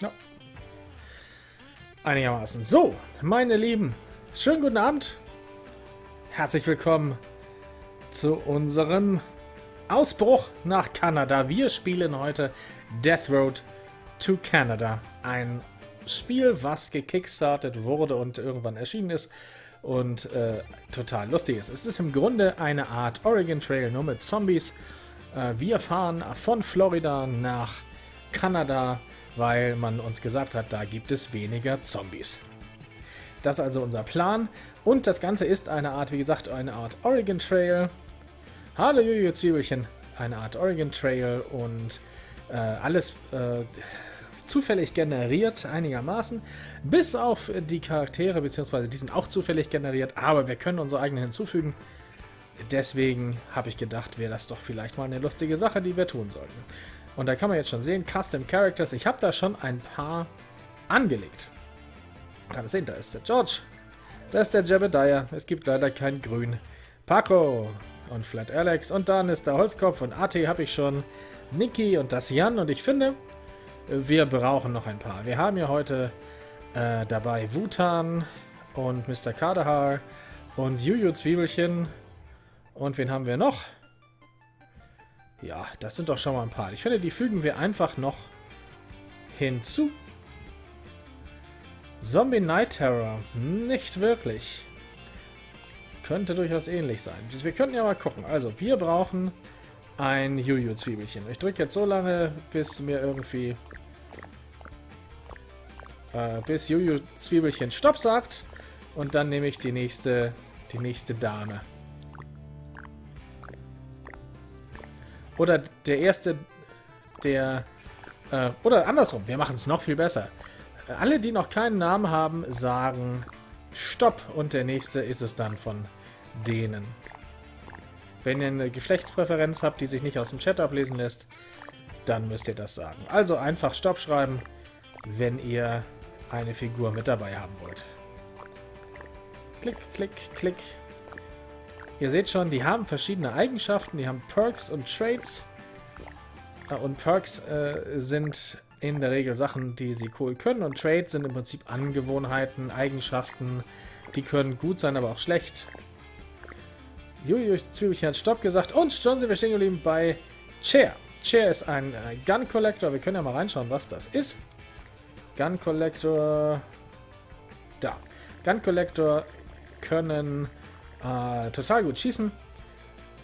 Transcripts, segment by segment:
Ja. Einigermaßen. So, meine Lieben, schönen guten Abend. Herzlich willkommen zu unserem Ausbruch nach Kanada. Wir spielen heute Death Road to Canada. Ein Spiel, was gekickstartet wurde und irgendwann erschienen ist und äh, total lustig ist. Es ist im Grunde eine Art Oregon Trail, nur mit Zombies. Äh, wir fahren von Florida nach Kanada, weil man uns gesagt hat, da gibt es weniger Zombies. Das ist also unser Plan. Und das Ganze ist eine Art, wie gesagt, eine Art Oregon Trail. Hallo Juju Zwiebelchen. Eine Art Oregon Trail und äh, alles äh, zufällig generiert, einigermaßen. Bis auf die Charaktere, beziehungsweise die sind auch zufällig generiert, aber wir können unsere eigenen hinzufügen. Deswegen habe ich gedacht, wäre das doch vielleicht mal eine lustige Sache, die wir tun sollten. Und da kann man jetzt schon sehen, Custom Characters. Ich habe da schon ein paar angelegt. Kann sehen, da ist der George. Da ist der Jebediah. Es gibt leider kein Grün. Paco und Flat Alex. Und dann ist der Holzkopf und AT habe ich schon. Niki und das Jan. Und ich finde, wir brauchen noch ein paar. Wir haben ja heute äh, dabei Wutan und Mr. Kadahar und Juju Zwiebelchen. Und wen haben wir noch? Ja, das sind doch schon mal ein paar. Ich finde, die fügen wir einfach noch hinzu. Zombie Night Terror. Nicht wirklich. Könnte durchaus ähnlich sein. Wir könnten ja mal gucken. Also, wir brauchen ein Juju-Zwiebelchen. Ich drücke jetzt so lange, bis mir irgendwie... Äh, bis Juju-Zwiebelchen Stopp sagt. Und dann nehme ich die nächste, die nächste Dame. Oder der erste, der... Äh, oder andersrum, wir machen es noch viel besser. Alle, die noch keinen Namen haben, sagen Stopp und der nächste ist es dann von denen. Wenn ihr eine Geschlechtspräferenz habt, die sich nicht aus dem Chat ablesen lässt, dann müsst ihr das sagen. Also einfach Stopp schreiben, wenn ihr eine Figur mit dabei haben wollt. Klick, klick, klick. Ihr seht schon, die haben verschiedene Eigenschaften. Die haben Perks und Traits. Äh, und Perks äh, sind in der Regel Sachen, die sie cool können. Und Traits sind im Prinzip Angewohnheiten, Eigenschaften. Die können gut sein, aber auch schlecht. Juju Zwiebelchen hat Stopp gesagt. Und schon sind wir stehen geblieben bei Chair. Chair ist ein äh, Gun Collector. Wir können ja mal reinschauen, was das ist. Gun Collector. Da. Gun Collector können äh, total gut schießen.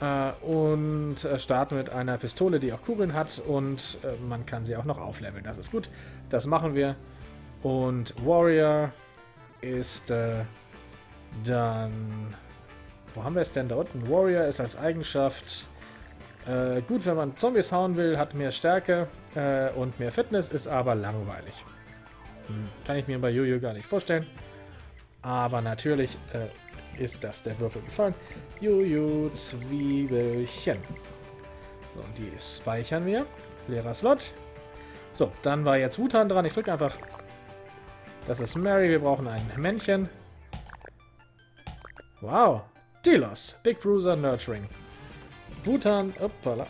Äh, und äh, starten mit einer Pistole, die auch Kugeln hat. Und äh, man kann sie auch noch aufleveln. Das ist gut. Das machen wir. Und Warrior ist äh, dann... Wo haben wir es denn da unten? Warrior ist als Eigenschaft äh, gut, wenn man Zombies hauen will, hat mehr Stärke äh, und mehr Fitness, ist aber langweilig. Hm, kann ich mir bei Jojo gar nicht vorstellen. Aber natürlich ist das der Würfel gefallen. Juju, Zwiebelchen. So, und die speichern wir. Leerer Slot. So, dann war jetzt Wutan dran. Ich drücke einfach. Das ist Mary. Wir brauchen ein Männchen. Wow. Delos. Big Bruiser Nurturing. Wutan. Uppala.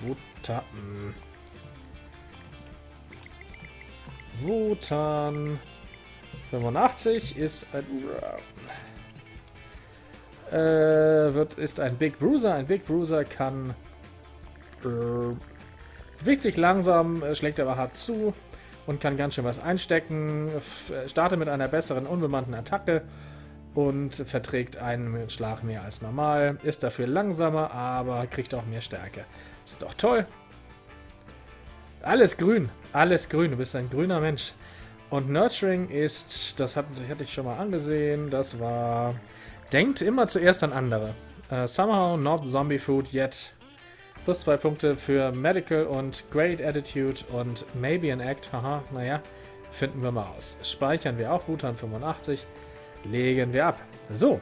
Wutan. Wutan. 85 ist ein äh, wird, ist ein Big Bruiser. Ein Big Bruiser kann äh, bewegt sich langsam, äh, schlägt aber hart zu und kann ganz schön was einstecken. Äh, startet mit einer besseren unbemannten Attacke und verträgt einen Schlag mehr als normal. Ist dafür langsamer, aber kriegt auch mehr Stärke. Ist doch toll. Alles grün. Alles grün. Du bist ein grüner Mensch. Und Nurturing ist, das hatte ich schon mal angesehen, das war Denkt immer zuerst an andere. Uh, somehow not zombie food yet. Plus zwei Punkte für Medical und Great Attitude und Maybe an Act. Haha, naja, finden wir mal aus. Speichern wir auch Wutan 85. Legen wir ab. So.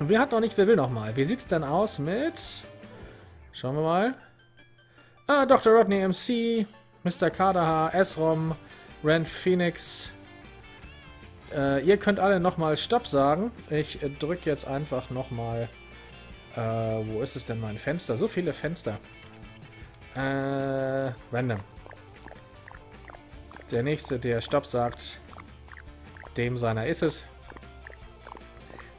Wer hat noch nicht, wer will noch mal? Wie sieht's denn aus mit... Schauen wir mal. Ah, Dr. Rodney MC, Mr. Kadaha, Esrom, Rand Phoenix, äh, ihr könnt alle nochmal Stopp sagen. Ich äh, drücke jetzt einfach nochmal... Äh, wo ist es denn mein Fenster? So viele Fenster. Äh, random. Der nächste, der Stopp sagt, dem seiner ist es.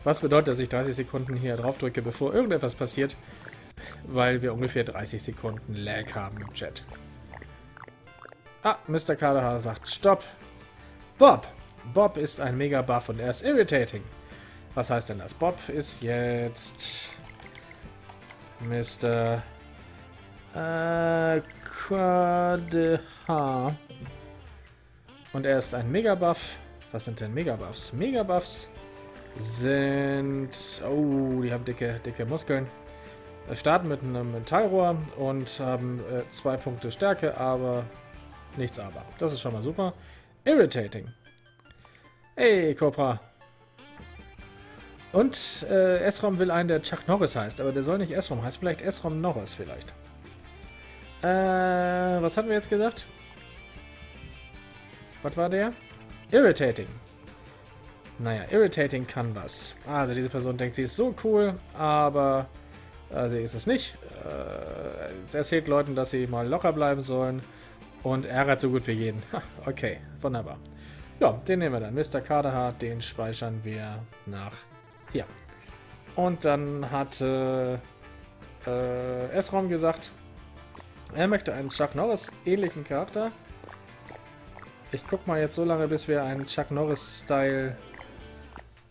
Was bedeutet, dass ich 30 Sekunden hier drauf drücke, bevor irgendetwas passiert, weil wir ungefähr 30 Sekunden Lag haben im Chat. Ah, Mr. Kadaha sagt Stopp. Bob. Bob ist ein Mega-Buff und er ist irritating. Was heißt denn das? Bob ist jetzt Mr. Äh, Kadaha. Und er ist ein Mega-Buff. Was sind denn Mega-Buffs? Mega-Buffs sind... Oh, die haben dicke, dicke Muskeln. Wir starten mit einem Metallrohr und haben äh, zwei Punkte Stärke, aber nichts aber. Das ist schon mal super. Irritating. Hey, Cobra. Und äh, Esrom will einen, der Chuck Norris heißt, aber der soll nicht Esrom heißen, vielleicht Esrom Norris vielleicht. Äh, was hatten wir jetzt gesagt? Was war der? Irritating. Naja, irritating kann was. Also diese Person denkt, sie ist so cool, aber äh, sie ist es nicht. Äh, es erzählt Leuten, dass sie mal locker bleiben sollen und ärgert so gut wie jeden. okay, wunderbar. Ja, den nehmen wir dann. Mr. Kaderhart, den speichern wir nach hier. Und dann hat äh, äh, Esrom gesagt, er möchte einen Chuck Norris ähnlichen Charakter. Ich guck mal jetzt so lange, bis wir einen Chuck Norris-Style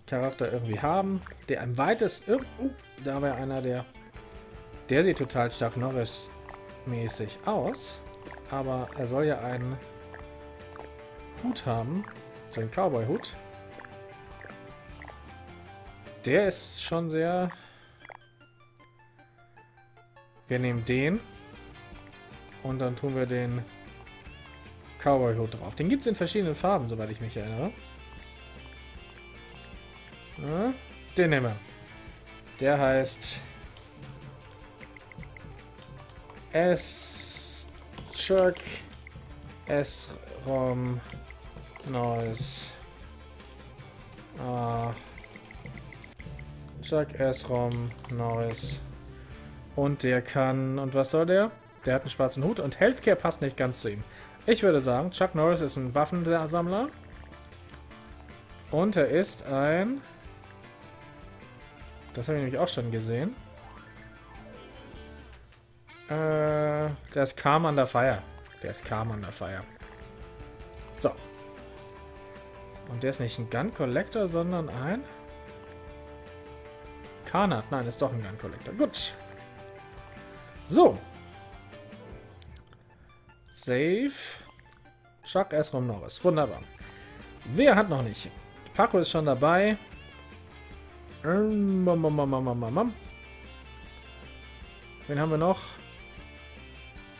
Charakter irgendwie haben, der am weitesten... Uh, da wäre einer, der... Der sieht total Chuck Norris-mäßig aus. Aber er soll ja einen Hut haben. So einen Cowboy-Hut. Der ist schon sehr... Wir nehmen den. Und dann tun wir den Cowboy-Hut drauf. Den gibt es in verschiedenen Farben, soweit ich mich erinnere. Ja, den nehmen wir. Der heißt... S... Chuck... S... Rom... Noise... Ah... Chuck S. Rom Norris. Und der kann. Und was soll der? Der hat einen schwarzen Hut und Healthcare passt nicht ganz zu ihm. Ich würde sagen, Chuck Norris ist ein Waffensammler. Und er ist ein... Das habe ich nämlich auch schon gesehen. Äh, der ist Calm under Fire. Der ist Calm under Fire. Und der ist nicht ein Gun Collector, sondern ein... Karnat. Nein, ist doch ein Gun Collector. Gut. So. Save. Chuck Esrom Norris. Wunderbar. Wer hat noch nicht? Paco ist schon dabei. Wen haben wir noch?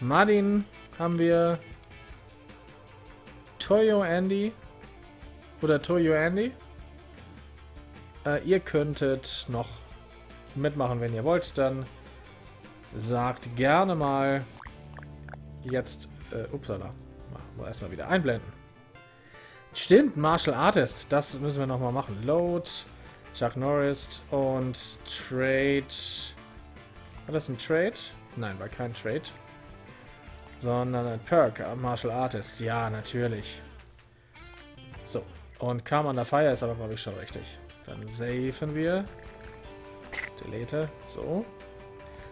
Martin haben wir. Toyo Andy. Oder Toyo Andy. Äh, ihr könntet noch mitmachen, wenn ihr wollt. Dann sagt gerne mal jetzt... Äh, upsala. Machen wir erstmal wieder einblenden. Stimmt, Martial Artist. Das müssen wir nochmal machen. Load, Chuck Norris und Trade. War das ein Trade? Nein, war kein Trade. Sondern ein Perk, Martial Artist. Ja, natürlich. So. Und Calm Under Fire ist aber, glaube ich, schon richtig. Dann safen wir. Delete. So.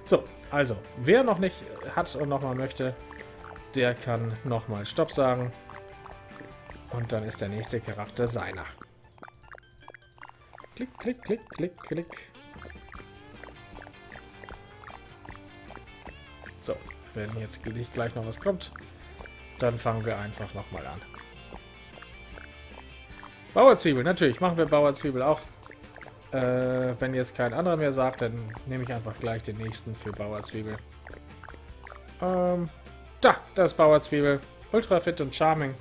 So, also, wer noch nicht hat und nochmal möchte, der kann nochmal Stopp sagen. Und dann ist der nächste Charakter seiner. Klick, klick, klick, klick, klick. So, wenn jetzt gleich noch was kommt, dann fangen wir einfach nochmal an. Bauerzwiebel, natürlich, machen wir Bauerzwiebel auch. Äh, wenn jetzt kein anderer mehr sagt, dann nehme ich einfach gleich den nächsten für Bauerzwiebel. Ähm, da, das ist Bauerzwiebel. Ultra fit und charming.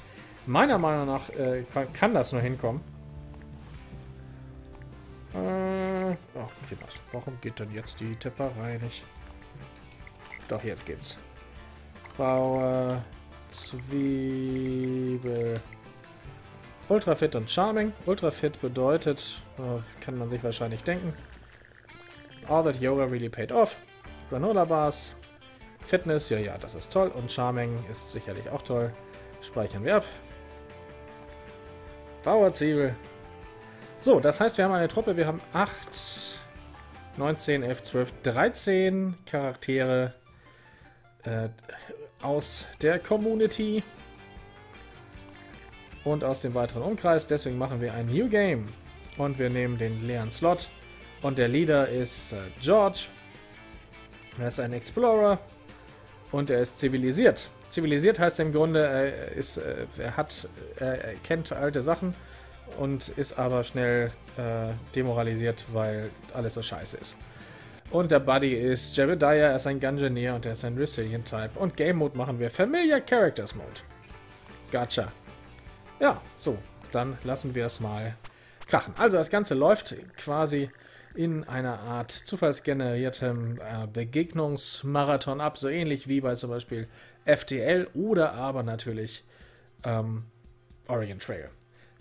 Meiner Meinung nach äh, kann, kann, das nur hinkommen. Äh, oh, okay, was, warum geht denn jetzt die Tipperei nicht? Doch, jetzt geht's. Bauerzwiebel. Ultra fit und charming. Ultra fit bedeutet, äh, kann man sich wahrscheinlich denken. All that yoga really paid off. Granola Bars. Fitness, ja, ja, das ist toll. Und Charming ist sicherlich auch toll. Speichern wir ab. Dauerzwiebel. So, das heißt, wir haben eine Truppe, wir haben 8, 19, 11, 12, 13 Charaktere äh, aus der Community und aus dem weiteren Umkreis. Deswegen machen wir ein New Game und wir nehmen den leeren Slot und der Leader ist äh, George. Er ist ein Explorer und er ist zivilisiert. Zivilisiert heißt im Grunde, er, ist, äh, er, hat, er kennt alte Sachen und ist aber schnell äh, demoralisiert, weil alles so scheiße ist. Und der Buddy ist Jebediah, er ist ein Gungeoneer und er ist ein Resilient Type. Und Game Mode machen wir Familiar Characters Mode. Gotcha. Ja, so, dann lassen wir es mal krachen. Also das Ganze läuft quasi in einer Art zufallsgeneriertem äh, Begegnungsmarathon ab, so ähnlich wie bei zum Beispiel FTL oder aber natürlich ähm, Oregon Trail.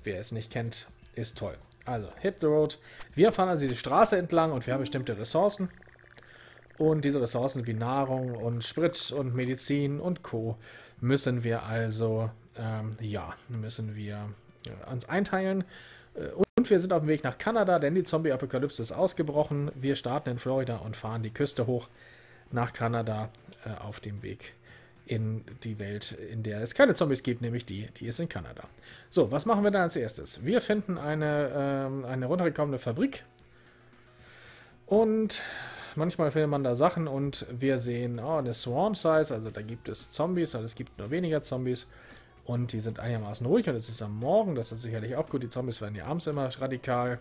Wer es nicht kennt, ist toll. Also, hit the road. Wir fahren also diese Straße entlang und wir haben bestimmte Ressourcen. Und diese Ressourcen wie Nahrung und Sprit und Medizin und Co. müssen wir also, ähm, ja, müssen wir äh, uns einteilen. Äh, und wir sind auf dem Weg nach Kanada, denn die Zombie-Apokalypse ist ausgebrochen. Wir starten in Florida und fahren die Küste hoch nach Kanada äh, auf dem Weg in die Welt, in der es keine Zombies gibt, nämlich die, die ist in Kanada. So, was machen wir dann als erstes? Wir finden eine, ähm, eine runtergekommene Fabrik und manchmal findet man da Sachen und wir sehen, oh, eine Swarm Size, also da gibt es Zombies, also es gibt nur weniger Zombies und die sind einigermaßen ruhig und es ist am Morgen, das ist sicherlich auch gut, die Zombies werden ja abends immer radikal.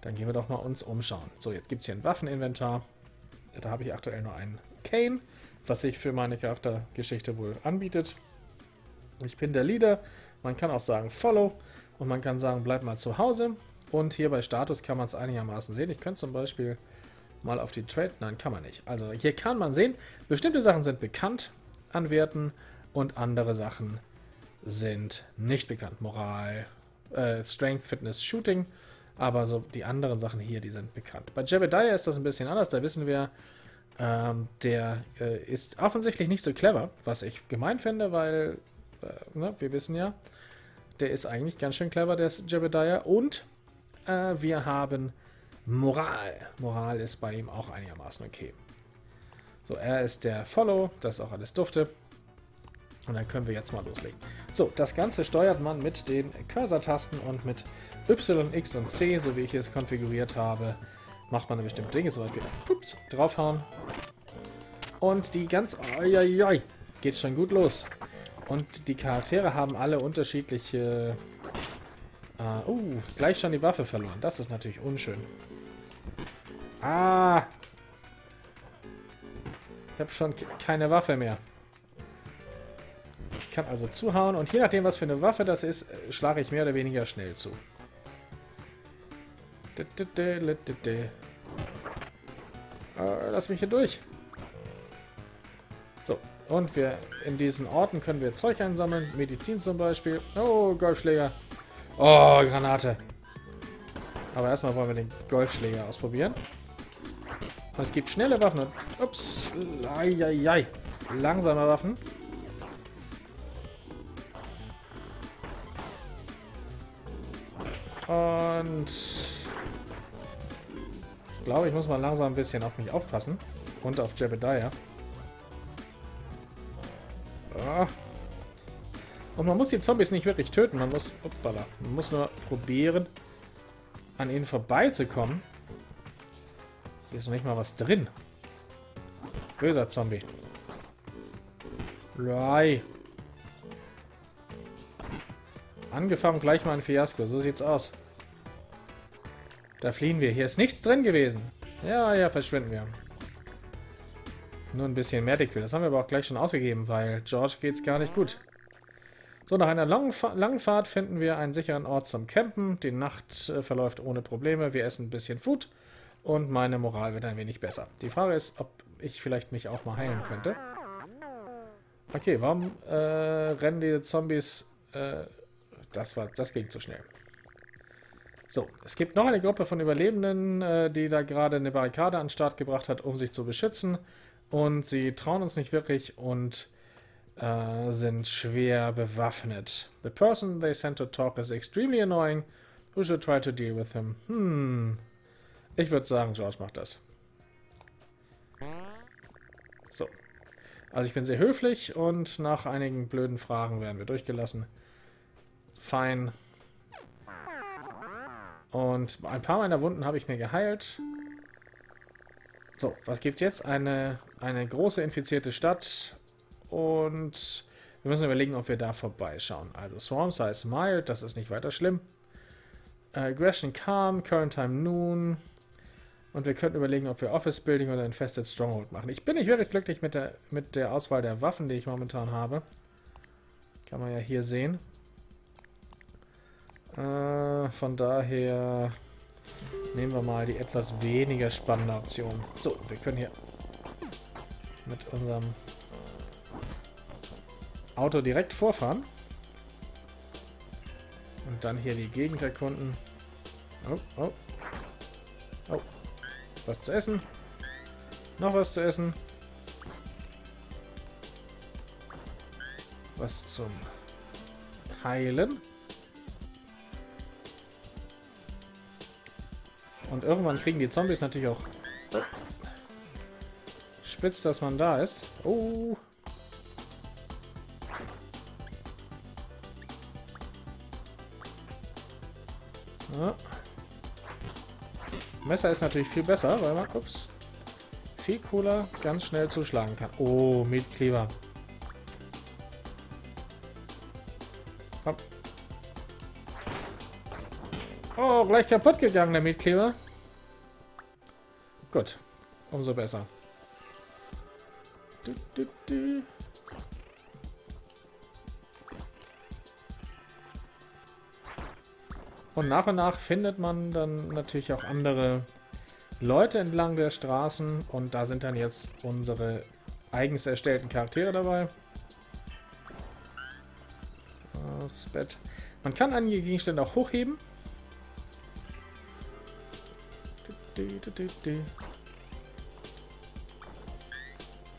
Dann gehen wir doch mal uns umschauen. So, jetzt gibt es hier ein Waffeninventar. Da habe ich aktuell nur einen Kane was sich für meine Charaktergeschichte wohl anbietet. Ich bin der Leader, man kann auch sagen Follow und man kann sagen bleib mal zu Hause. Und hier bei Status kann man es einigermaßen sehen. Ich könnte zum Beispiel mal auf die Trade, nein kann man nicht. Also hier kann man sehen, bestimmte Sachen sind bekannt an Werten und andere Sachen sind nicht bekannt. Moral, äh, Strength, Fitness, Shooting, aber so die anderen Sachen hier, die sind bekannt. Bei Jebediah ist das ein bisschen anders, da wissen wir, ähm, der äh, ist offensichtlich nicht so clever, was ich gemein finde, weil äh, ne, wir wissen ja, der ist eigentlich ganz schön clever, der Jebediah. Und äh, wir haben Moral. Moral ist bei ihm auch einigermaßen okay. So, er ist der Follow, das ist auch alles dufte. Und dann können wir jetzt mal loslegen. So, das Ganze steuert man mit den Cursor-Tasten und mit Y, X und C, so wie ich es konfiguriert habe macht man eine bestimmte Dinge, zum Beispiel ups, draufhauen. Und die ganz... Oi, oi, oi, geht schon gut los. Und die Charaktere haben alle unterschiedliche... Uh, uh, gleich schon die Waffe verloren. Das ist natürlich unschön. Ah! Ich habe schon keine Waffe mehr. Ich kann also zuhauen und je nachdem, was für eine Waffe das ist, schlage ich mehr oder weniger schnell zu. Äh, lass mich hier durch. So, und wir in diesen Orten können wir Zeug einsammeln. Medizin zum Beispiel. Oh, Golfschläger. Oh, Granate. Aber erstmal wollen wir den Golfschläger ausprobieren. Und es gibt schnelle Waffen und... Ups. Eieiei. Langsame Waffen. Und glaube, ich muss mal langsam ein bisschen auf mich aufpassen. Und auf Jebediah. Ah. Und man muss die Zombies nicht wirklich töten. Man muss, uppala, man muss nur probieren, an ihnen vorbeizukommen. Hier ist noch nicht mal was drin. Böser Zombie. Rai. Angefangen gleich mal ein Fiasko. So sieht's aus. Da fliehen wir. Hier ist nichts drin gewesen. Ja, ja, verschwinden wir. Nur ein bisschen Medical. Das haben wir aber auch gleich schon ausgegeben, weil George geht's gar nicht gut. So, nach einer langen, Fa langen Fahrt finden wir einen sicheren Ort zum Campen. Die Nacht äh, verläuft ohne Probleme. Wir essen ein bisschen Food und meine Moral wird ein wenig besser. Die Frage ist, ob ich vielleicht mich auch mal heilen könnte. Okay, warum äh, rennen die Zombies... Äh, das, war, das ging zu schnell. So, es gibt noch eine Gruppe von Überlebenden, äh, die da gerade eine Barrikade an den Start gebracht hat, um sich zu beschützen. Und sie trauen uns nicht wirklich und äh, sind schwer bewaffnet. The person they sent to talk is extremely annoying. Who should try to deal with him? Hm. Ich würde sagen, George macht das. So. Also ich bin sehr höflich und nach einigen blöden Fragen werden wir durchgelassen. Fein. Und ein paar meiner Wunden habe ich mir geheilt. So, was gibt jetzt? Eine, eine große infizierte Stadt. Und wir müssen überlegen, ob wir da vorbeischauen. Also Swarm Size Mild, das ist nicht weiter schlimm. Aggression Calm, Current Time Noon. Und wir könnten überlegen, ob wir Office Building oder Infested Stronghold machen. Ich bin nicht wirklich glücklich mit der, mit der Auswahl der Waffen, die ich momentan habe. Kann man ja hier sehen. Äh, von daher nehmen wir mal die etwas weniger spannende Option. So, wir können hier mit unserem Auto direkt vorfahren. Und dann hier die Gegend erkunden. Oh, oh. Oh. Was zu essen. Noch was zu essen. Was zum Heilen. Und irgendwann kriegen die Zombies natürlich auch spitz, dass man da ist. Oh. Ja. Messer ist natürlich viel besser, weil man, ups, viel cooler ganz schnell zuschlagen kann. Oh, Meatkleber. Oh, gleich kaputt gegangen, der Meatkleber. Gut, umso besser. Du, du, du. Und nach und nach findet man dann natürlich auch andere Leute entlang der Straßen. Und da sind dann jetzt unsere eigens erstellten Charaktere dabei. Das Bett. Man kann einige Gegenstände auch hochheben.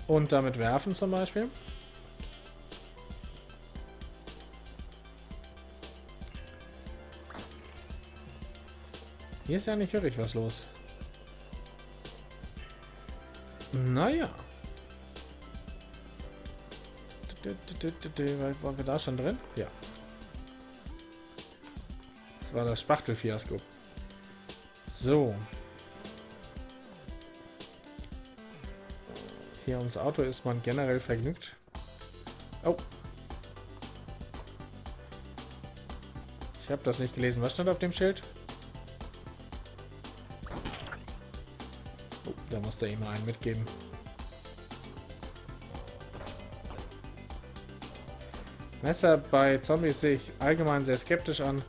Und damit werfen zum Beispiel. Hier ist ja nicht wirklich was los. Naja. Waren wir da schon drin? Ja. Das war das Spachtelfiasko. So. Hier ums Auto ist man generell vergnügt. Oh. Ich habe das nicht gelesen. Was stand auf dem Schild? Da muss der ihm einen mitgeben. Messer bei Zombies sehe ich allgemein sehr skeptisch an.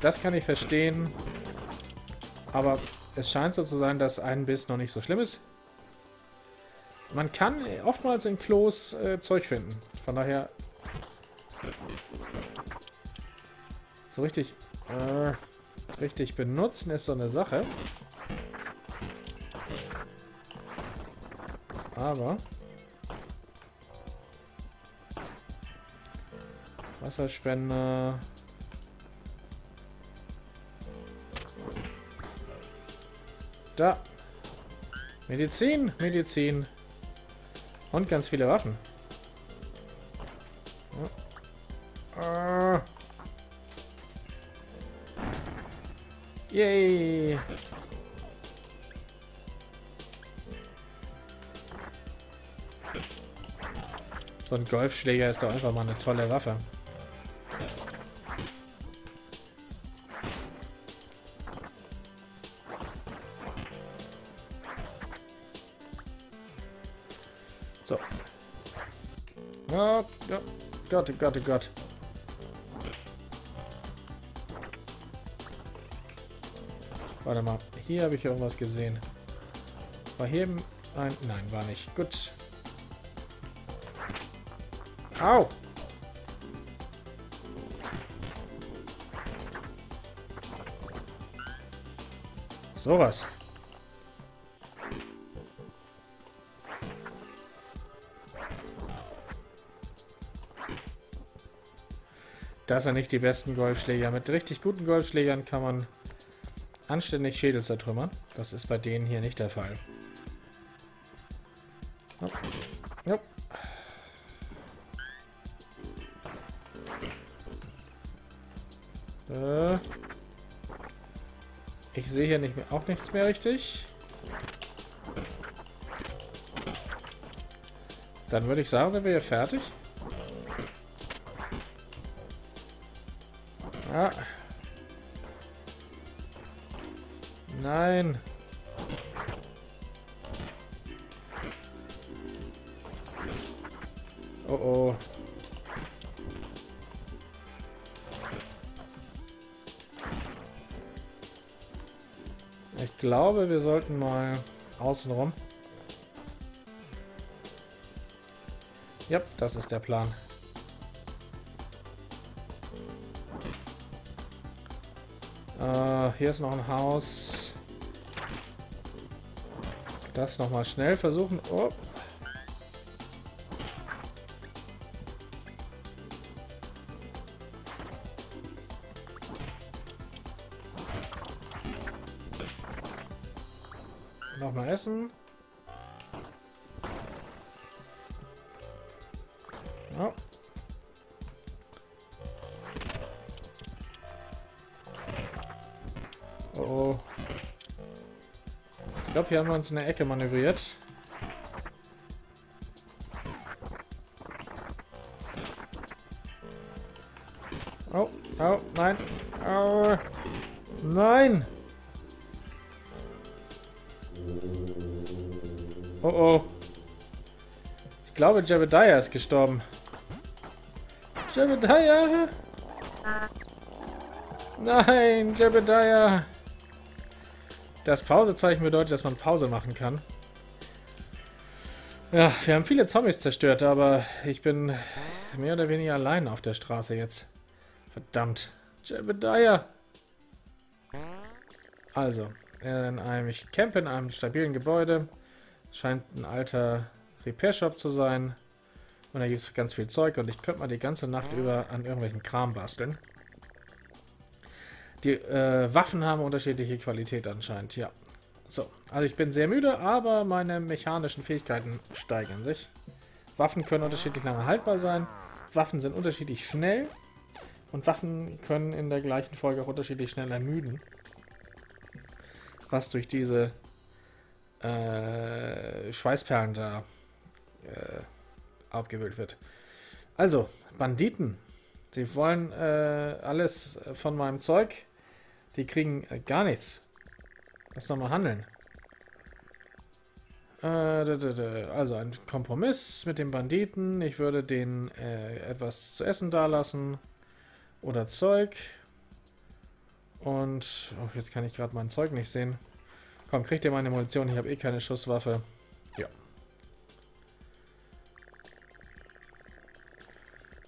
Das kann ich verstehen. Aber es scheint so zu sein, dass ein Biss noch nicht so schlimm ist. Man kann oftmals in Klos äh, Zeug finden. Von daher... So richtig... Äh, richtig benutzen ist so eine Sache. Aber... Wasserspender... Da. Medizin, Medizin. Und ganz viele Waffen. Ja. Ah. Yay. So ein Golfschläger ist doch einfach mal eine tolle Waffe. Gott, oh Gott, oh Gott. Warte mal, hier habe ich irgendwas gesehen. War hier ein... Nein, war nicht. Gut. Au! Sowas. Das sind nicht die besten Golfschläger. Mit richtig guten Golfschlägern kann man anständig Schädel zertrümmern. Das ist bei denen hier nicht der Fall. Hopp. Hopp. Äh. Ich sehe hier nicht mehr, auch nichts mehr richtig. Dann würde ich sagen, sind wir hier fertig. Glaube, wir sollten mal außenrum. Ja, das ist der Plan. Äh, hier ist noch ein Haus. Das nochmal schnell versuchen. Oh. Essen. Oh. Oh oh. Ich glaube, hier haben wir uns in der Ecke manövriert. Oh, oh, nein. Ich glaube, Jebediah ist gestorben. Jebediah! Nein, Jebediah! Das Pausezeichen bedeutet, dass man Pause machen kann. Ja, wir haben viele Zombies zerstört, aber ich bin mehr oder weniger allein auf der Straße jetzt. Verdammt. Jebediah! Also, in einem, ich campe in einem stabilen Gebäude. Scheint ein alter Repair-Shop zu sein. Und da gibt es ganz viel Zeug und ich könnte mal die ganze Nacht über an irgendwelchen Kram basteln. Die äh, Waffen haben unterschiedliche Qualität anscheinend, ja. So, also ich bin sehr müde, aber meine mechanischen Fähigkeiten steigern sich. Waffen können unterschiedlich lange haltbar sein. Waffen sind unterschiedlich schnell. Und Waffen können in der gleichen Folge auch unterschiedlich schnell ermüden. Was durch diese äh, Schweißperlen da äh, abgewöhlt wird. Also, Banditen. Sie wollen äh, alles von meinem Zeug. Die kriegen äh, gar nichts. Lass doch mal handeln. Äh, also ein Kompromiss mit den Banditen. Ich würde denen äh, etwas zu essen dalassen. Oder Zeug. Und oh, jetzt kann ich gerade mein Zeug nicht sehen. Komm, kriegt ihr meine Munition? Ich habe eh keine Schusswaffe.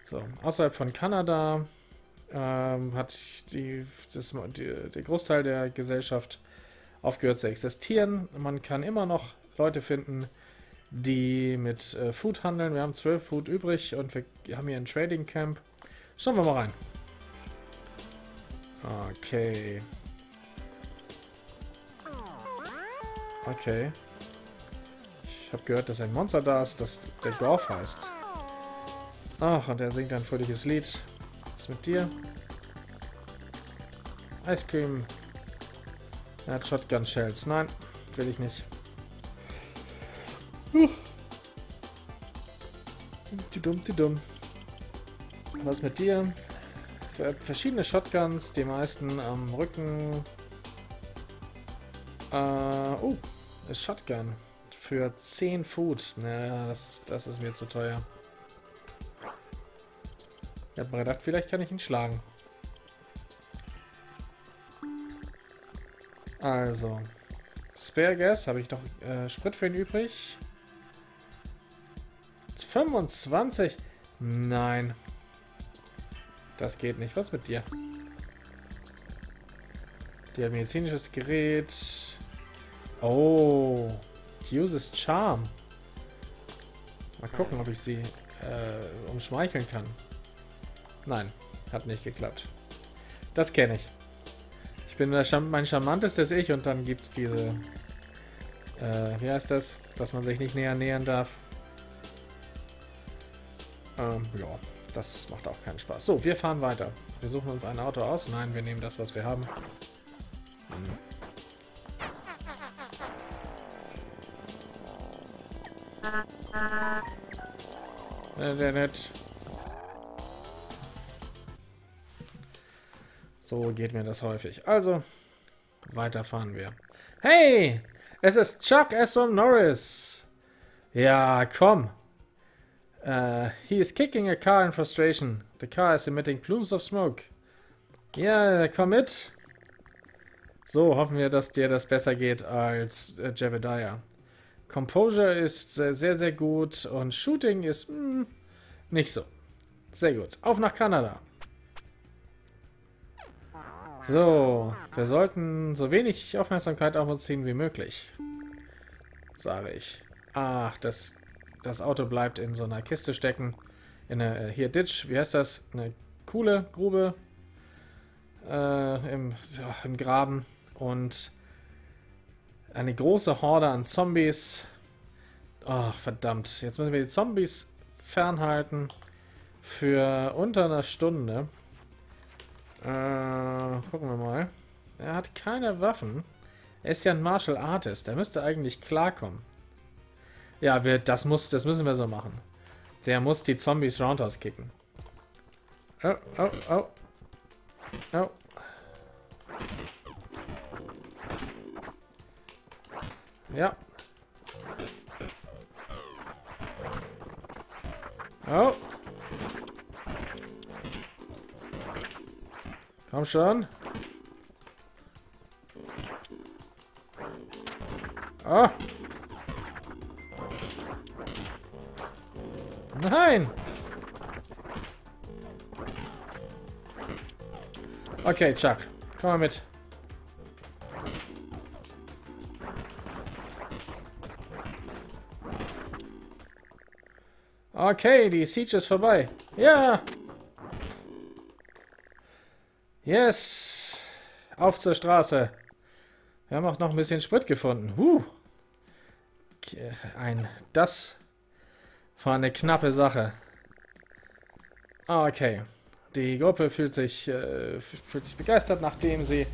So, außerhalb von Kanada ähm, hat die, das, die, der Großteil der Gesellschaft aufgehört zu existieren. Man kann immer noch Leute finden, die mit äh, Food handeln. Wir haben 12 Food übrig und wir haben hier ein Trading Camp. Schauen wir mal rein. Okay. Okay. Ich habe gehört, dass ein Monster da ist, das der Dorf heißt. Ach, und er singt ein fröhliches Lied. Was ist mit dir? Ice Cream. Er hat Shotgun Shells. Nein, will ich nicht. Die dumm, dumm. Was mit dir? Verschiedene Shotguns, die meisten am Rücken. Äh, oh, ist Shotgun. Für 10 Food. Naja, das, das ist mir zu teuer. Ich habe mir gedacht, vielleicht kann ich ihn schlagen. Also. Spare Gas, habe ich noch äh, Sprit für ihn übrig? 25? Nein. Das geht nicht. Was mit dir? Der medizinisches Gerät. Oh. Uses Charm. Mal gucken, ob ich sie äh, umschmeicheln kann. Nein. Hat nicht geklappt. Das kenne ich. Ich bin mein charmantestes Ich und dann gibt es diese... Äh, wie heißt das? Dass man sich nicht näher nähern darf. Ähm, ja, das macht auch keinen Spaß. So, wir fahren weiter. Wir suchen uns ein Auto aus. Nein, wir nehmen das, was wir haben. Hm. Äh, nett. So geht mir das häufig. Also, weiter fahren wir. Hey! Es ist Chuck S.O. Norris! Ja, komm! Uh, he is kicking a car in frustration. The car is emitting plumes of smoke. Ja, komm mit! So, hoffen wir, dass dir das besser geht als äh, Jebediah. Composure ist äh, sehr, sehr gut und Shooting ist mh, hm, nicht so. Sehr gut. Auf nach Kanada. So, wir sollten so wenig Aufmerksamkeit auf uns ziehen wie möglich. Sage ich. Ach, das, das Auto bleibt in so einer Kiste stecken. In einer, äh, hier Ditch, wie heißt das? Eine coole Grube äh, im, ja, im Graben. Und eine große Horde an Zombies. Oh, verdammt. Jetzt müssen wir die Zombies fernhalten. Für unter einer Stunde. Äh, gucken wir mal. Er hat keine Waffen. Er ist ja ein Martial Artist. Er müsste eigentlich klarkommen. Ja, wir, das, muss, das müssen wir so machen. Der muss die Zombies Roundhouse kicken. Oh, oh, oh. Oh. Ja. Oh. Komm schon. Oh. Nein. Okay, Chuck. Komm mal mit. Okay, die Siege ist vorbei. Ja! Yes! Auf zur Straße. Wir haben auch noch ein bisschen Sprit gefunden. Huh. Ein... Das war eine knappe Sache. Okay. Die Gruppe fühlt sich, äh, fühlt sich begeistert, nachdem sie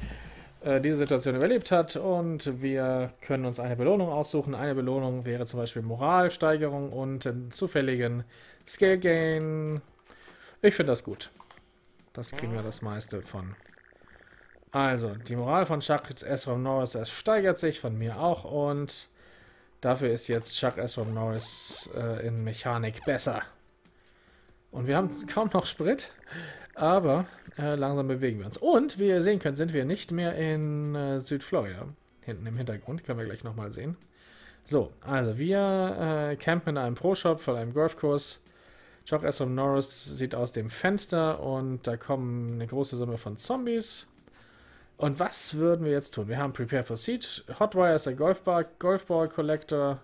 äh, diese Situation überlebt hat und wir können uns eine Belohnung aussuchen. Eine Belohnung wäre zum Beispiel Moralsteigerung und einen zufälligen Scale Gain. Ich finde das gut. Das kriegen wir das meiste von. Also, die Moral von Chuck S. from Norris es steigert sich, von mir auch und dafür ist jetzt Chuck S. from Norris äh, in Mechanik besser. Und wir haben kaum noch Sprit. Aber äh, langsam bewegen wir uns. Und wie ihr sehen könnt, sind wir nicht mehr in äh, Südflorida. Hinten im Hintergrund, können wir gleich nochmal sehen. So, also wir äh, campen in einem Pro-Shop von einem Golfkurs. Jock S. und Norris sieht aus dem Fenster und da kommen eine große Summe von Zombies. Und was würden wir jetzt tun? Wir haben Prepare for Siege, Hotwire ist der Golfball, Golfball Collector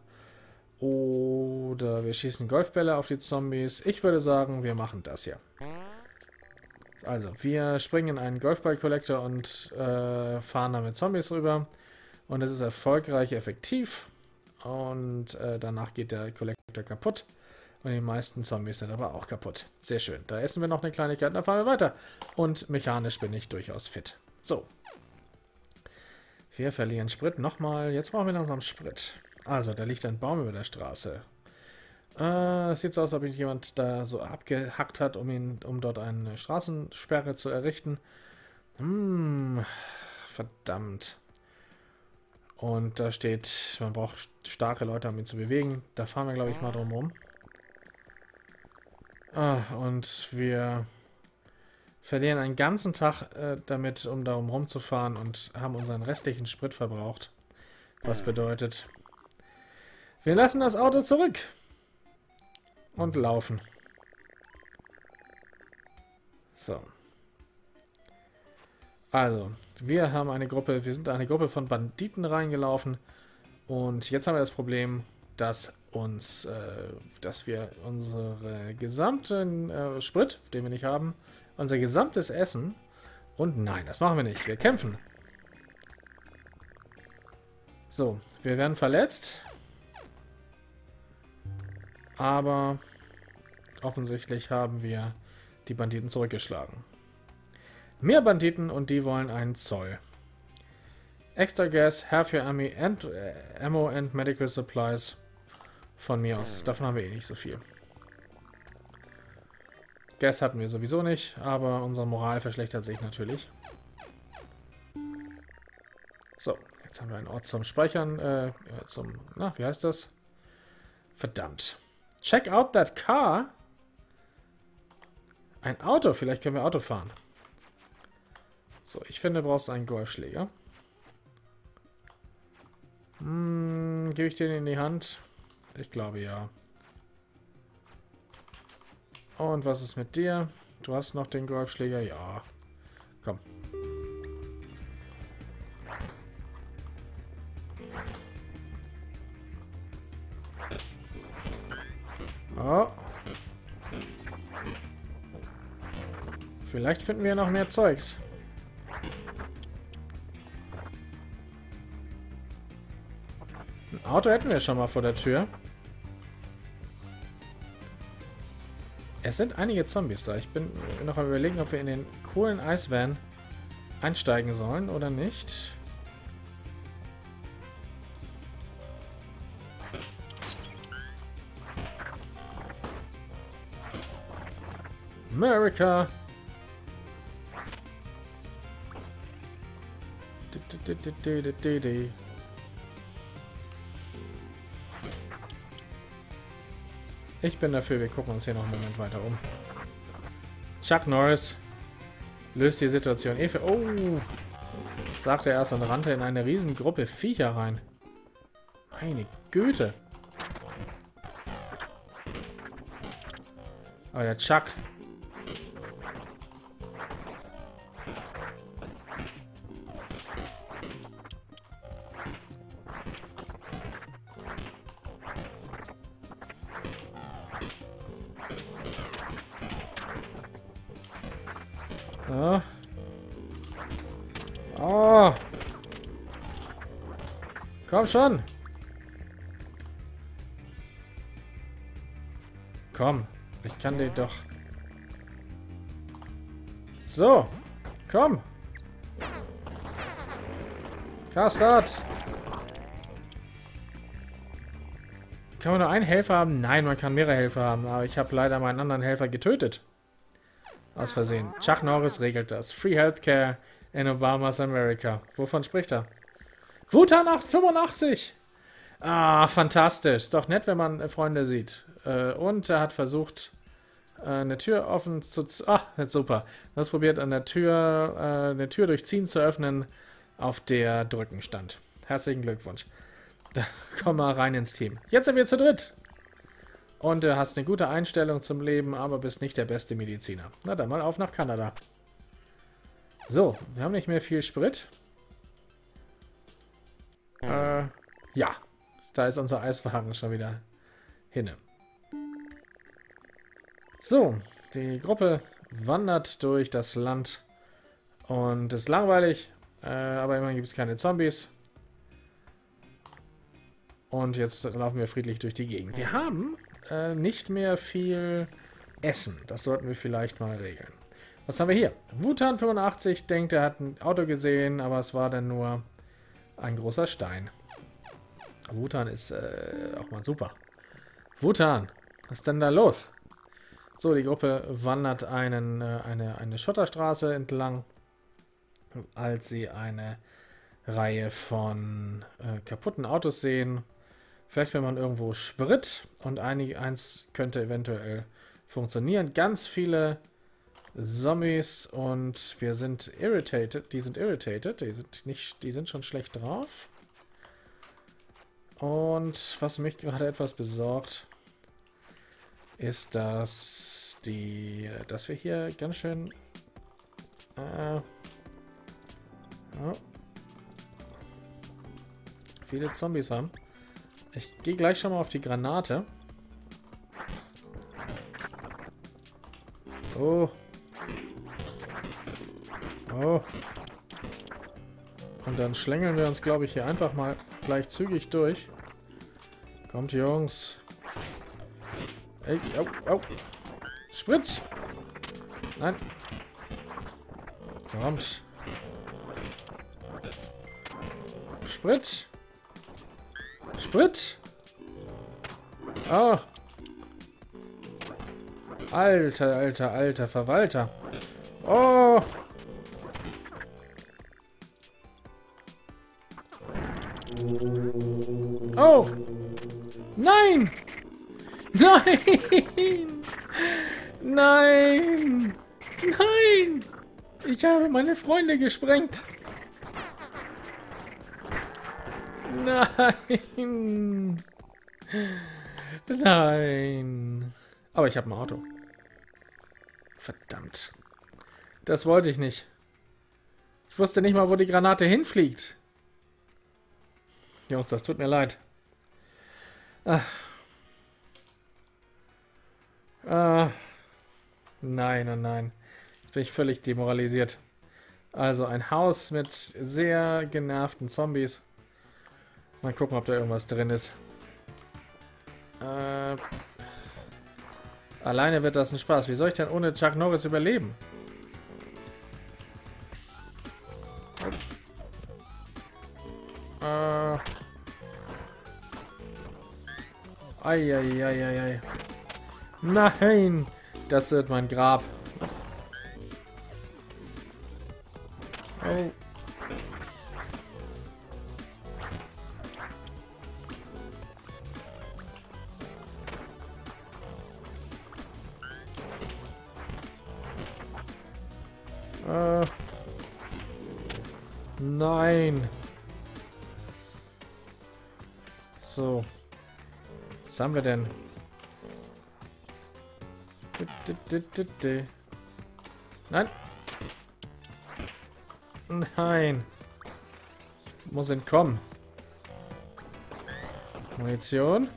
oder wir schießen Golfbälle auf die Zombies. Ich würde sagen, wir machen das hier. Also, wir springen in einen Golfball-Collector und äh, fahren damit Zombies rüber. Und es ist erfolgreich effektiv. Und äh, danach geht der Collector kaputt. Und die meisten Zombies sind aber auch kaputt. Sehr schön. Da essen wir noch eine Kleinigkeit und dann fahren wir weiter. Und mechanisch bin ich durchaus fit. So. Wir verlieren Sprit. Nochmal. Jetzt brauchen wir langsam Sprit. Also, da liegt ein Baum über der Straße. Äh, sieht so aus, als ob ihn jemand da so abgehackt hat, um ihn, um dort eine Straßensperre zu errichten. Hm, verdammt. Und da steht, man braucht starke Leute, um ihn zu bewegen. Da fahren wir, glaube ich, mal drum rum. Ah, und wir verlieren einen ganzen Tag äh, damit, um darum rumzufahren und haben unseren restlichen Sprit verbraucht. Was bedeutet, wir lassen das Auto zurück und laufen. So. Also, wir haben eine Gruppe, wir sind eine Gruppe von Banditen reingelaufen und jetzt haben wir das Problem, dass uns, äh, dass wir unsere gesamten äh, Sprit, den wir nicht haben, unser gesamtes Essen. Und nein, das machen wir nicht. Wir kämpfen. So, wir werden verletzt. Aber offensichtlich haben wir die Banditen zurückgeschlagen. Mehr Banditen und die wollen einen Zoll. Extra Gas, have your army and, uh, ammo and medical supplies. Von mir aus. Davon haben wir eh nicht so viel. Gas hatten wir sowieso nicht, aber unsere Moral verschlechtert sich natürlich. So, jetzt haben wir einen Ort zum Speichern, äh, zum, na, wie heißt das? Verdammt. Check out that car. Ein Auto, vielleicht können wir Auto fahren. So, ich finde, du brauchst einen Golfschläger. Hm, gebe ich den in die Hand? Ich glaube ja. Und was ist mit dir? Du hast noch den Golfschläger? Ja. Komm. Oh. Vielleicht finden wir noch mehr Zeugs. Ein Auto hätten wir schon mal vor der Tür. Es sind einige Zombies da. Ich bin noch am überlegen, ob wir in den coolen Eisvan einsteigen sollen oder nicht. America! Ich bin dafür, wir gucken uns hier noch einen Moment weiter um. Chuck Norris löst die Situation eh. Oh! Sagte er erst und rannte in eine Riesengruppe Viecher rein. Meine Güte. Aber der Chuck... Komm schon. Komm. Ich kann dir doch... So. Komm. Castart. Kann man nur einen Helfer haben? Nein, man kann mehrere Helfer haben. Aber ich habe leider meinen anderen Helfer getötet. Aus Versehen. Chuck Norris regelt das. Free Healthcare in Obamas America. Wovon spricht er? Wutan 885! Ah, fantastisch. Ist doch nett, wenn man äh, Freunde sieht. Äh, und er hat versucht, äh, eine Tür offen zu... Ah, jetzt super. Das probiert an der Tür, eine Tür durch Ziehen zu öffnen, auf der Drücken stand. Herzlichen Glückwunsch. Da komm mal rein ins Team. Jetzt sind wir zu dritt. Und du hast eine gute Einstellung zum Leben, aber bist nicht der beste Mediziner. Na dann mal auf nach Kanada. So, wir haben nicht mehr viel Sprit. Äh, ja. Da ist unser Eiswagen schon wieder hinne. So, die Gruppe wandert durch das Land und ist langweilig, äh, aber immerhin gibt es keine Zombies. Und jetzt laufen wir friedlich durch die Gegend. Wir haben äh, nicht mehr viel Essen. Das sollten wir vielleicht mal regeln. Was haben wir hier? Wutan 85 denkt, er hat ein Auto gesehen, aber es war dann nur ein großer Stein. Wutan ist äh, auch mal super. Wutan, was ist denn da los? So, die Gruppe wandert einen, äh, eine, eine Schotterstraße entlang, als sie eine Reihe von äh, kaputten Autos sehen. Vielleicht will man irgendwo Sprit und einig, eins könnte eventuell funktionieren. Ganz viele Zombies und wir sind irritated. Die sind irritated. Die sind nicht, die sind schon schlecht drauf. Und was mich gerade etwas besorgt, ist, dass die, dass wir hier ganz schön äh, viele Zombies haben. Ich gehe gleich schon mal auf die Granate. Oh. Und dann schlängeln wir uns, glaube ich, hier einfach mal gleich zügig durch. Kommt, Jungs. Ey, au, au. Spritz! Nein. Kommt. Sprit. Sprit. Oh. Alter, alter, alter Verwalter. Oh. Oh. Nein. Nein. Nein. Nein. Ich habe meine Freunde gesprengt. Nein. Nein. Aber ich habe ein Auto. Verdammt. Das wollte ich nicht. Ich wusste nicht mal, wo die Granate hinfliegt. Jungs, das tut mir leid. Ah. Ah. Nein, oh nein. Jetzt bin ich völlig demoralisiert. Also ein Haus mit sehr genervten Zombies. Mal gucken, ob da irgendwas drin ist. Äh, alleine wird das ein Spaß. Wie soll ich denn ohne Chuck Norris überleben? Äh. Eieieiei. Nein! Das wird mein Grab. Was haben wir denn? Nein. Nein. Ich muss entkommen. Munition.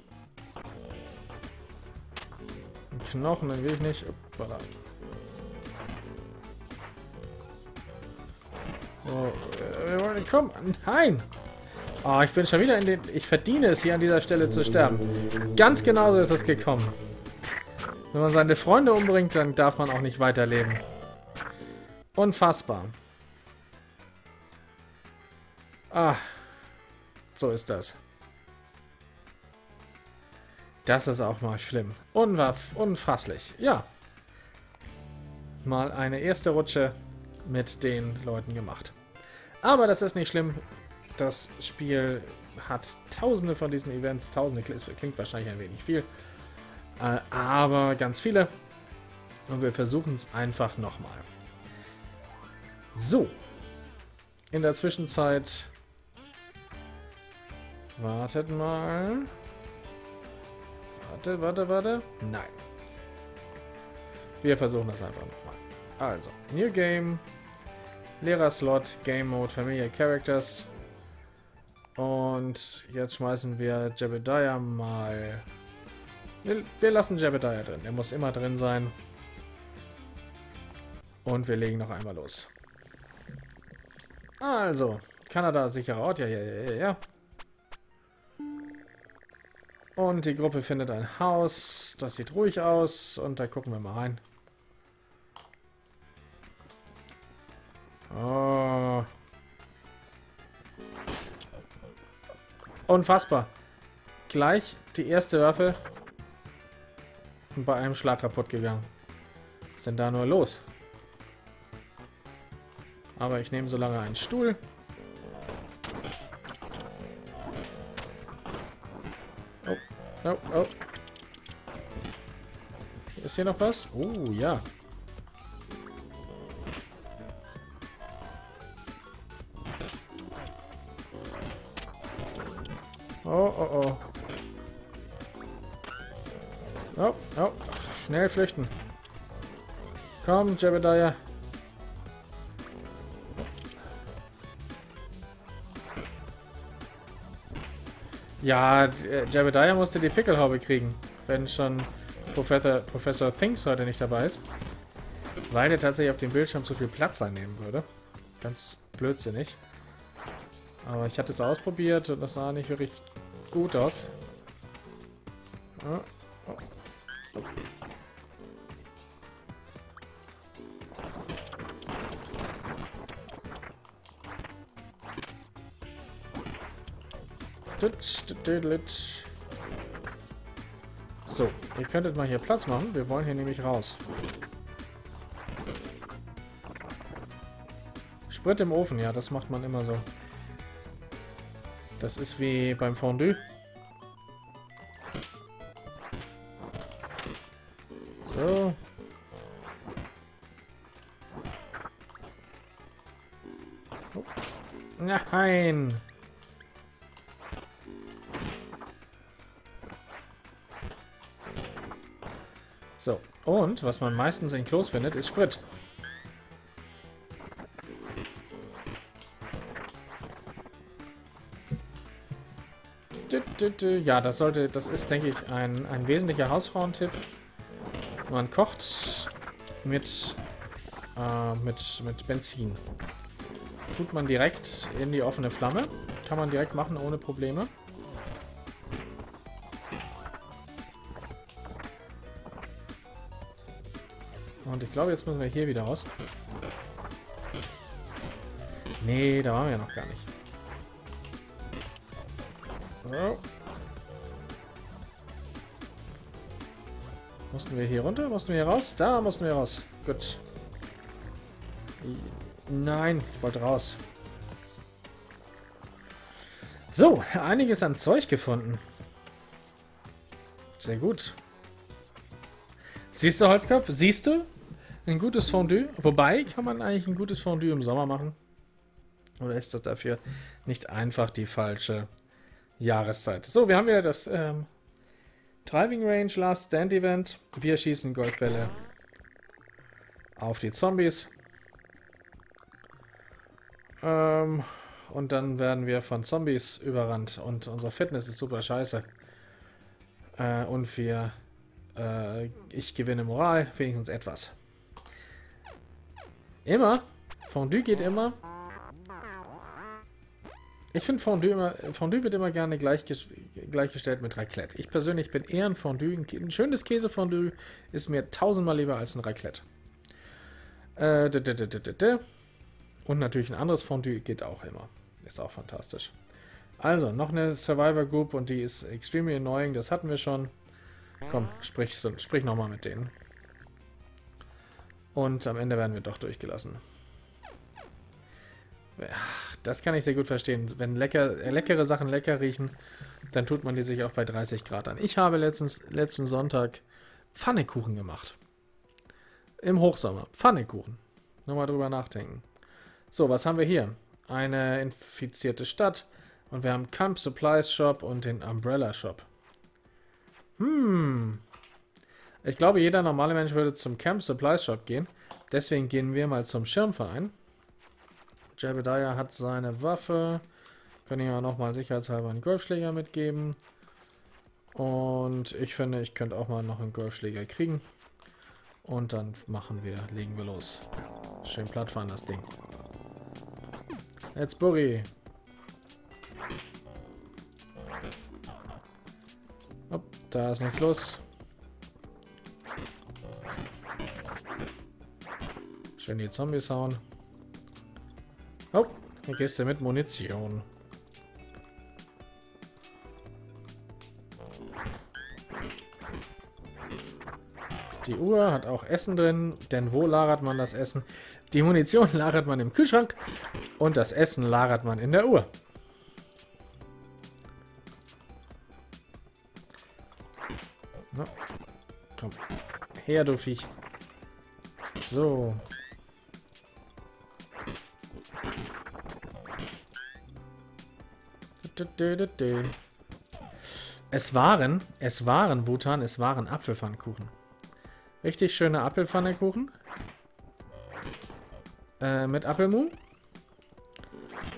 Knochen, den will ich nicht. Uppala. Oh, wir wollen entkommen. Nein! Oh, ich bin schon wieder in den... Ich verdiene es, hier an dieser Stelle zu sterben. Ganz genau so ist es gekommen. Wenn man seine Freunde umbringt, dann darf man auch nicht weiterleben. Unfassbar. Ah, so ist das. Das ist auch mal schlimm. Unwaff, unfasslich. Ja. Mal eine erste Rutsche mit den Leuten gemacht. Aber das ist nicht schlimm. Das Spiel hat tausende von diesen Events. Tausende klingt wahrscheinlich ein wenig viel. Äh, aber ganz viele. Und wir versuchen es einfach nochmal. So. In der Zwischenzeit... Wartet mal. Warte, warte, warte. Nein. Wir versuchen das einfach nochmal. Also, New Game. Leerer Slot, Game Mode, Familiar Characters. Und jetzt schmeißen wir Jebediah mal wir, wir lassen Jebediah drin. Er muss immer drin sein. Und wir legen noch einmal los. Also, Kanada, sicherer Ort. Ja, ja, ja, ja. Und die Gruppe findet ein Haus. Das sieht ruhig aus. Und da gucken wir mal rein. Oh. Unfassbar. Gleich die erste Waffe und bei einem Schlag kaputt gegangen. Was ist denn da nur los? Aber ich nehme so lange einen Stuhl. Oh, oh, oh. Ist hier noch was? Oh, ja. Schnell flüchten. Komm, Jebediah. Ja, äh, Jebediah musste die Pickelhaube kriegen, wenn schon Professor, Professor Thinks heute nicht dabei ist. Weil der tatsächlich auf dem Bildschirm zu viel Platz einnehmen würde. Ganz blödsinnig. Aber ich hatte es ausprobiert und das sah nicht wirklich gut aus. Oh. Oh. So, ihr könntet mal hier Platz machen. Wir wollen hier nämlich raus. Sprit im Ofen, ja, das macht man immer so. Das ist wie beim Fondue. Was man meistens in Klos findet, ist Sprit. Ja, das sollte, das ist, denke ich, ein, ein wesentlicher Hausfrauentipp. Man kocht mit, äh, mit, mit Benzin. Tut man direkt in die offene Flamme. Kann man direkt machen ohne Probleme. Ich glaube, jetzt müssen wir hier wieder raus. Nee, da waren wir noch gar nicht. So. Mussten wir hier runter? Mussten wir hier raus? Da mussten wir raus. Gut. Nein, ich wollte raus. So, einiges an Zeug gefunden. Sehr gut. Siehst du, Holzkopf? Siehst du? Ein gutes Fondue. Wobei, kann man eigentlich ein gutes Fondue im Sommer machen? Oder ist das dafür nicht einfach die falsche Jahreszeit? So, wir haben wieder das ähm, Driving Range Last Stand Event. Wir schießen Golfbälle auf die Zombies. Ähm, und dann werden wir von Zombies überrannt. Und unsere Fitness ist super scheiße. Äh, und wir... Äh, ich gewinne Moral, wenigstens etwas. Immer. Fondue geht immer. Ich finde Fondue immer, Fondue wird immer gerne gleichgestellt mit Raclette. Ich persönlich bin eher ein Fondue. Ein schönes Käsefondue ist mir tausendmal lieber als ein Raclette. Äh, Und natürlich ein anderes Fondue geht auch immer. Ist auch fantastisch. Also, noch eine Survivor Group und die ist extremely annoying. Das hatten wir schon. Komm, sprich, sprich nochmal mit denen. Und am Ende werden wir doch durchgelassen. Das kann ich sehr gut verstehen. Wenn lecker, äh, leckere Sachen lecker riechen, dann tut man die sich auch bei 30 Grad an. Ich habe letztens, letzten Sonntag Pfannekuchen gemacht. Im Hochsommer. Pfannekuchen. Nur mal drüber nachdenken. So, was haben wir hier? Eine infizierte Stadt. Und wir haben Camp Supplies Shop und den Umbrella Shop. Hm, ich glaube, jeder normale Mensch würde zum Camp Supply Shop gehen. Deswegen gehen wir mal zum Schirmverein. Jebediah hat seine Waffe. Kann ich ja nochmal sicherheitshalber einen Golfschläger mitgeben. Und ich finde, ich könnte auch mal noch einen Golfschläger kriegen. Und dann machen wir, legen wir los. Schön platt fahren das Ding. Let's boogie. Hopp, da ist nichts los. Schön die Zombies hauen. Oh, hier gehst du mit Munition. Die Uhr hat auch Essen drin, denn wo lagert man das Essen? Die Munition lagert man im Kühlschrank und das Essen lagert man in der Uhr. Na, komm, her du Viech. So. Es waren, es waren, Wutan, es waren Apfelpfannkuchen. Richtig schöne Apfelpfannkuchen. Äh, mit Apfelmu.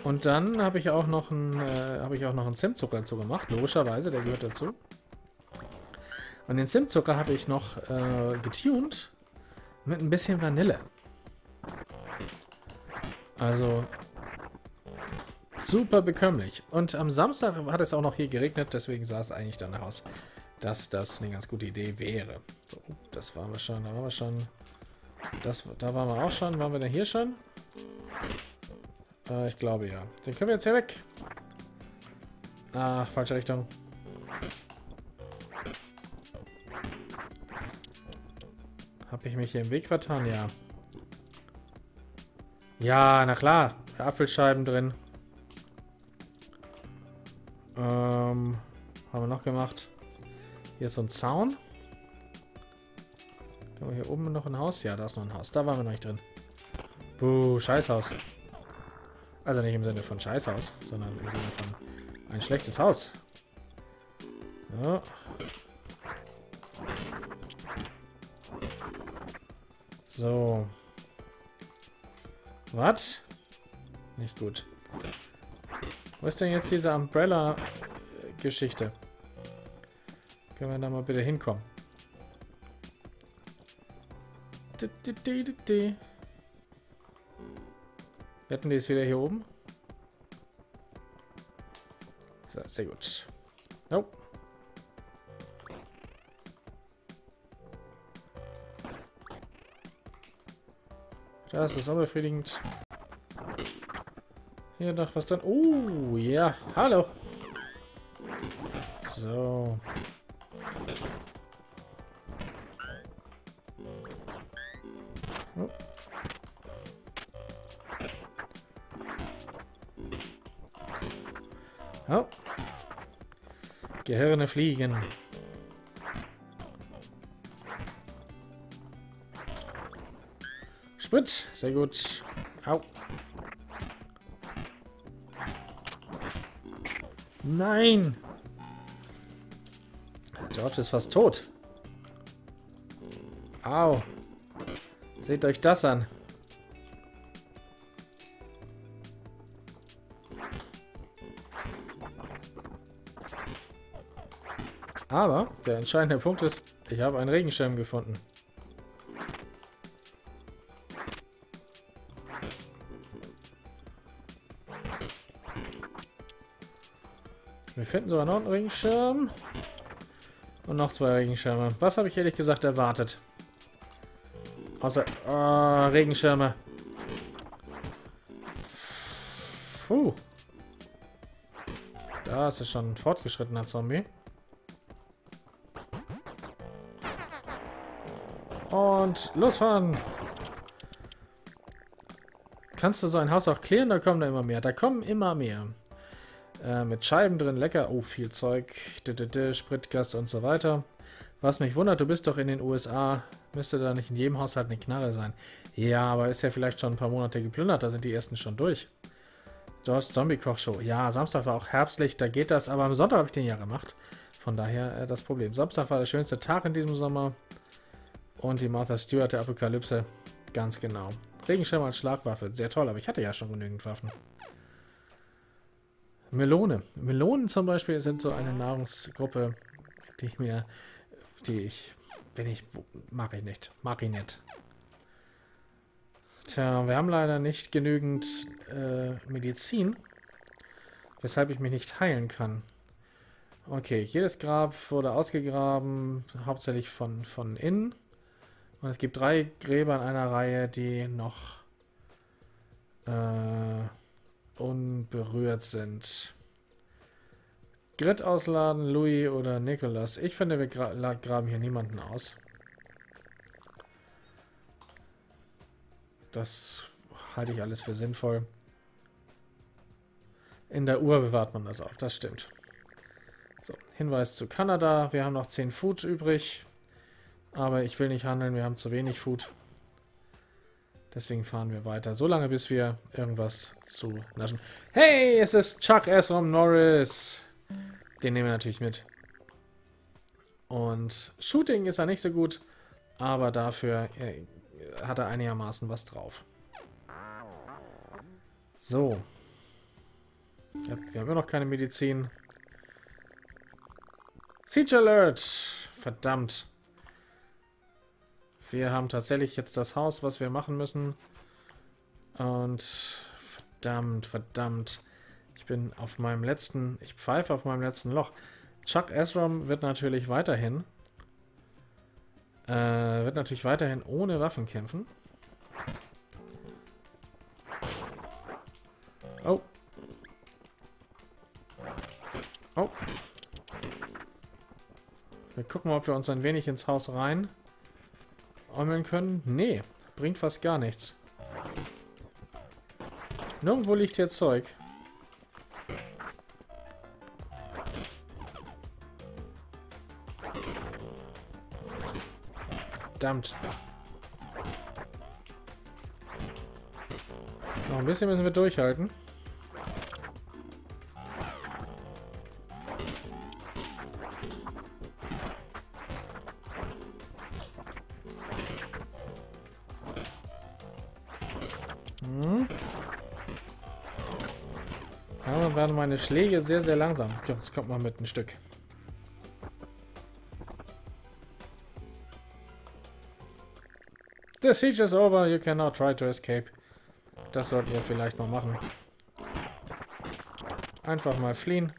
Und dann habe ich auch noch einen, äh, habe ich auch noch einen Zimtzucker dazu gemacht. Logischerweise, der gehört dazu. Und den Zimtzucker habe ich noch äh, getuned mit ein bisschen Vanille. Also super bekömmlich. Und am Samstag hat es auch noch hier geregnet, deswegen sah es eigentlich danach aus, dass das eine ganz gute Idee wäre. So, das waren wir schon, da waren wir schon. Das, da waren wir auch schon. Waren wir denn hier schon? Äh, ich glaube ja. Den können wir jetzt hier weg. Ach, falsche Richtung. Habe ich mich hier im Weg vertan? Ja. Ja, na klar. Apfelscheiben drin. Ähm, haben wir noch gemacht. Hier ist so ein Zaun. Haben wir hier oben noch ein Haus? Ja, da ist noch ein Haus. Da waren wir noch nicht drin. Buh, Scheißhaus. Also nicht im Sinne von Scheißhaus, sondern im Sinne von ein schlechtes Haus. So. So. Was? Nicht gut. Wo ist denn jetzt diese Umbrella-Geschichte? Können wir da mal bitte hinkommen? Wetten die ist wieder hier oben? So, sehr gut. Nope. Das ist unbefriedigend. Hier noch was dann. Oh, ja. Hallo. So. Oh. oh. Gehirne fliegen. Sprit, sehr gut. Au. Nein! George ist fast tot. Au. Seht euch das an. Aber der entscheidende Punkt ist, ich habe einen Regenschirm gefunden. Wir finden sogar noch einen Regenschirm. Und noch zwei Regenschirme. Was habe ich ehrlich gesagt erwartet? Außer... Oh, Regenschirme. Puh. Da ist es schon ein fortgeschrittener Zombie. Und losfahren! Kannst du so ein Haus auch klären? Da kommen da immer mehr. Da kommen immer mehr. Äh, mit Scheiben drin, lecker. Oh, viel Zeug. D -d -d, Spritgas und so weiter. Was mich wundert, du bist doch in den USA. Müsste da nicht in jedem Haushalt eine Knarre sein. Ja, aber ist ja vielleicht schon ein paar Monate geplündert. Da sind die ersten schon durch. George Zombie Kochshow. Ja, Samstag war auch herbstlich, da geht das. Aber am Sonntag habe ich den ja gemacht. Von daher äh, das Problem. Samstag war der schönste Tag in diesem Sommer. Und die Martha Stewart der Apokalypse. Ganz genau. Regenschirm als Schlagwaffe. Sehr toll, aber ich hatte ja schon genügend Waffen. Melone. Melonen zum Beispiel sind so eine Nahrungsgruppe, die ich mir, die ich, wenn ich, mag ich nicht, mag ich nicht. Tja, wir haben leider nicht genügend äh, Medizin, weshalb ich mich nicht heilen kann. Okay, jedes Grab wurde ausgegraben, hauptsächlich von, von innen. Und es gibt drei Gräber in einer Reihe, die noch äh, unberührt sind. Grit ausladen, Louis oder Nicholas. Ich finde, wir gra graben hier niemanden aus. Das halte ich alles für sinnvoll. In der Uhr bewahrt man das auf, das stimmt. So, Hinweis zu Kanada. Wir haben noch 10 Food übrig. Aber ich will nicht handeln, wir haben zu wenig Food. Deswegen fahren wir weiter. So lange, bis wir irgendwas zu naschen. Hey, es ist Chuck Esrom Norris. Den nehmen wir natürlich mit. Und Shooting ist er nicht so gut, aber dafür äh, hat er einigermaßen was drauf. So. Ja, wir haben immer noch keine Medizin. Siege Alert! Verdammt. Wir haben tatsächlich jetzt das Haus, was wir machen müssen. Und Verdammt, verdammt. Ich bin auf meinem letzten, ich pfeife auf meinem letzten Loch. Chuck Esrom wird natürlich weiterhin, äh, wird natürlich weiterhin ohne Waffen kämpfen. Oh. Oh. Wir gucken mal, ob wir uns ein wenig ins Haus rein äumeln können. Nee, bringt fast gar nichts. Nirgendwo liegt hier Zeug. Verdammt. Noch ein bisschen müssen wir durchhalten. Meine Schläge sehr, sehr langsam. Jetzt kommt mal mit ein Stück. The siege is over, you can now try to escape. Das sollten wir vielleicht mal machen. Einfach mal fliehen.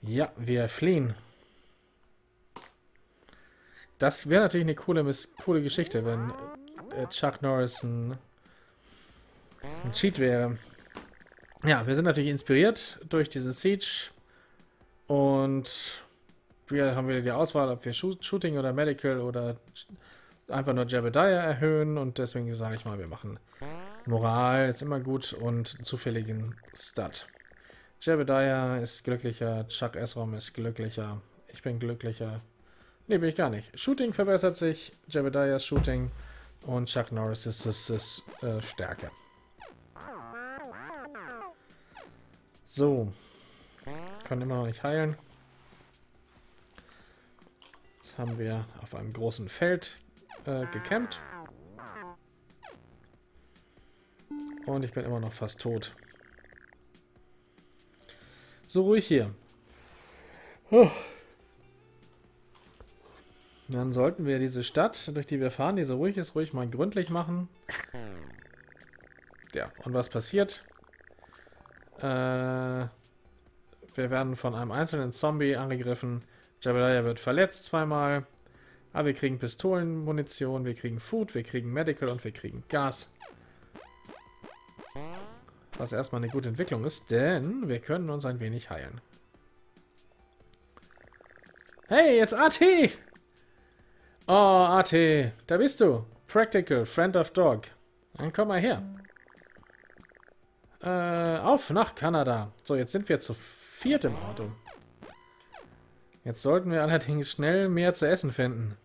Ja, wir fliehen. Das wäre natürlich eine coole, coole Geschichte, wenn äh, Chuck Norris ein, ein Cheat wäre. Ja, wir sind natürlich inspiriert durch diesen Siege. Und wir haben wieder die Auswahl, ob wir Shooting oder Medical oder einfach nur Jebediah erhöhen. Und deswegen sage ich mal, wir machen Moral, ist immer gut und zufälligen Stud. Jebediah ist glücklicher, Chuck Esrom ist glücklicher, ich bin glücklicher. Ne, bin ich gar nicht. Shooting verbessert sich, Jebediahs Shooting und Chuck Norris ist, ist, ist äh, Stärke. So. Kann immer noch nicht heilen. Jetzt haben wir auf einem großen Feld äh, gecampt. Und ich bin immer noch fast tot. So ruhig hier. Dann sollten wir diese Stadt, durch die wir fahren, die so ruhig ist, ruhig mal gründlich machen. Ja, und was passiert? Äh, wir werden von einem einzelnen Zombie angegriffen. Jebediah wird verletzt zweimal. Aber wir kriegen Pistolenmunition, wir kriegen Food, wir kriegen Medical und wir kriegen Gas. Was erstmal eine gute Entwicklung ist, denn wir können uns ein wenig heilen. Hey, jetzt AT! Oh, AT, da bist du. Practical, Friend of Dog. Dann komm mal her. Äh, auf nach Kanada. So, jetzt sind wir zu viert im Auto. Jetzt sollten wir allerdings schnell mehr zu essen finden.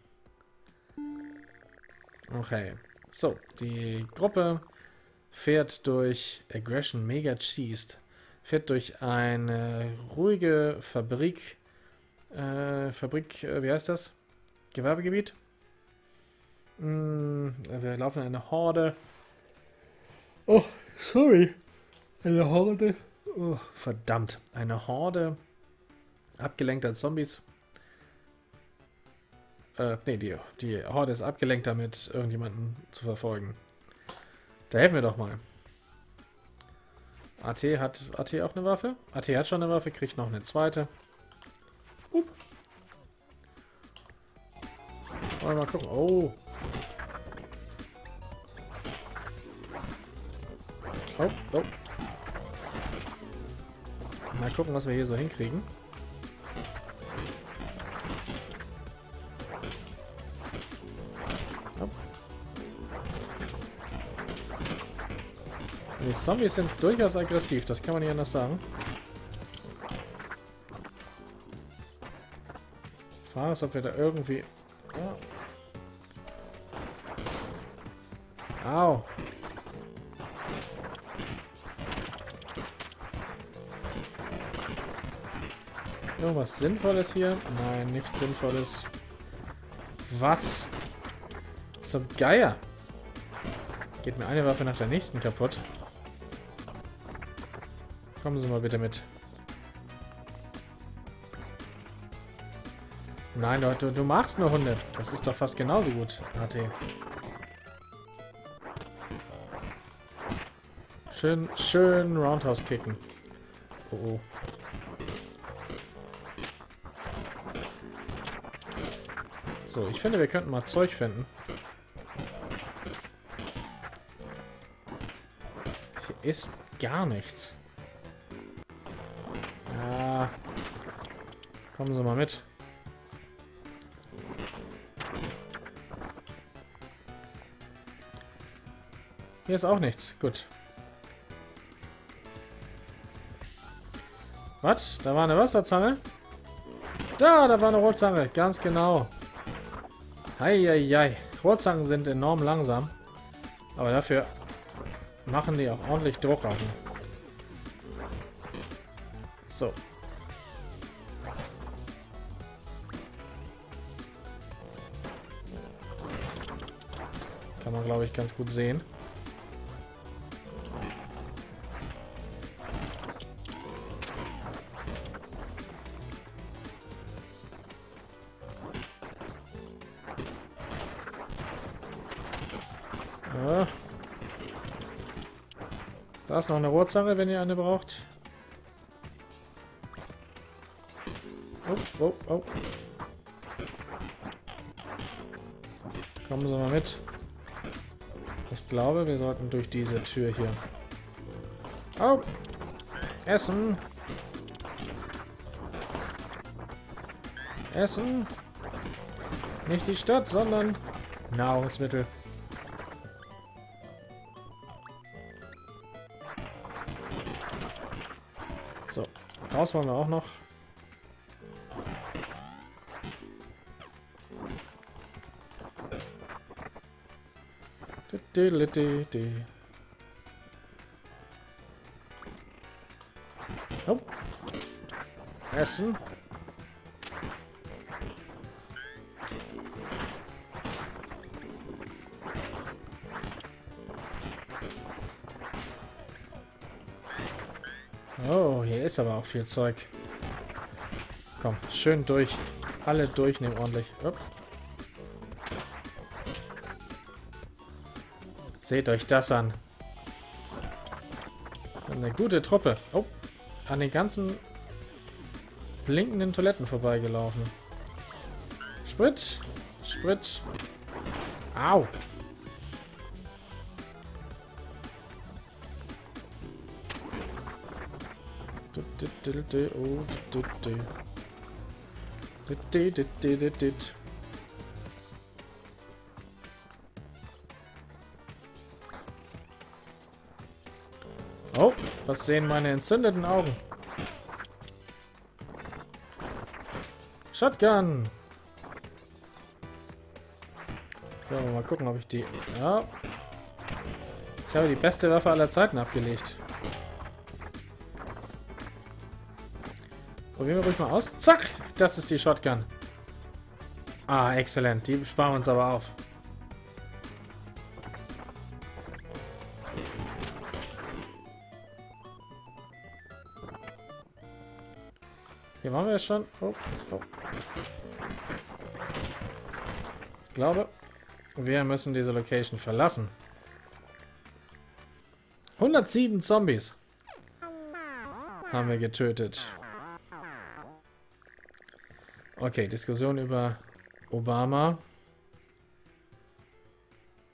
Okay. So, die Gruppe fährt durch Aggression Mega Cheesed. Fährt durch eine ruhige Fabrik. Äh, Fabrik, äh, wie heißt das? Gewerbegebiet. Mm, wir laufen eine Horde. Oh, sorry. Eine Horde. Oh, verdammt. Eine Horde abgelenkter Zombies äh, nee, die, die Horde ist abgelenkt damit, irgendjemanden zu verfolgen. Da helfen wir doch mal. AT hat AT auch eine Waffe? AT hat schon eine Waffe, kriegt noch eine zweite. Up. Mal gucken. Oh. Oh, oh. Mal gucken, was wir hier so hinkriegen. Die Zombies sind durchaus aggressiv, das kann man nicht anders sagen. Ich frage uns, ob wir da irgendwie... Irgendwas Sinnvolles hier? Nein, nichts Sinnvolles. Was? Zum Geier. Geht mir eine Waffe nach der nächsten kaputt. Kommen Sie mal bitte mit. Nein, Leute, du magst nur Hunde. Das ist doch fast genauso gut, AT. Schön, schön Roundhouse kicken. Oh, oh. So, ich finde, wir könnten mal Zeug finden. Hier ist gar nichts. Ja. Kommen Sie mal mit. Hier ist auch nichts. Gut. Was? Da war eine Wasserzange? Da, da war eine Rotzange. Ganz genau. Heieiei. Rotzangen sind enorm langsam. Aber dafür machen die auch ordentlich Druck auf ihn. So. Kann man, glaube ich, ganz gut sehen. Noch eine Rohrzange, wenn ihr eine braucht. Oh, oh, oh. Kommen Sie mal mit. Ich glaube, wir sollten durch diese Tür hier. Oh! Essen! Essen! Nicht die Stadt, sondern Nahrungsmittel. Raus wollen wir auch noch. Oh. Essen. Ist aber auch viel Zeug. Komm, schön durch. Alle durchnehmen ordentlich. Oh. Seht euch das an. Eine gute Truppe. Oh, an den ganzen blinkenden Toiletten vorbeigelaufen. Sprit. Sprit. Au. Oh. Was sehen meine entzündeten Augen? Shotgun! Ja, mal gucken, ob ich die... Ja. Ich habe die beste Waffe aller Zeiten abgelegt. Probieren wir ruhig mal aus. Zack! Das ist die Shotgun. Ah, exzellent. Die sparen wir uns aber auf. Hier waren wir ja schon. Oh, oh. Ich glaube, wir müssen diese Location verlassen. 107 Zombies haben wir getötet. Okay, Diskussion über Obama.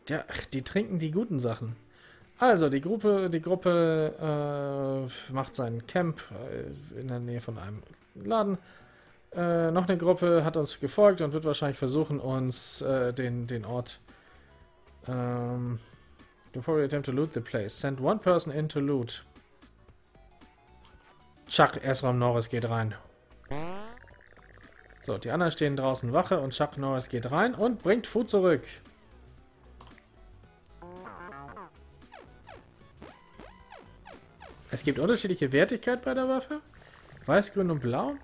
Ja, die trinken die guten Sachen. Also, die Gruppe, die Gruppe äh, macht sein Camp äh, in der Nähe von einem Laden. Äh, noch eine Gruppe hat uns gefolgt und wird wahrscheinlich versuchen, uns äh, den, den Ort. Ähm, you probably attempt to loot the place. Send one person in to loot. Chuck Esram Norris geht rein. So, die anderen stehen draußen Wache und Chuck Norris geht rein und bringt Food zurück. Es gibt unterschiedliche Wertigkeit bei der Waffe. Weiß, grün und blau.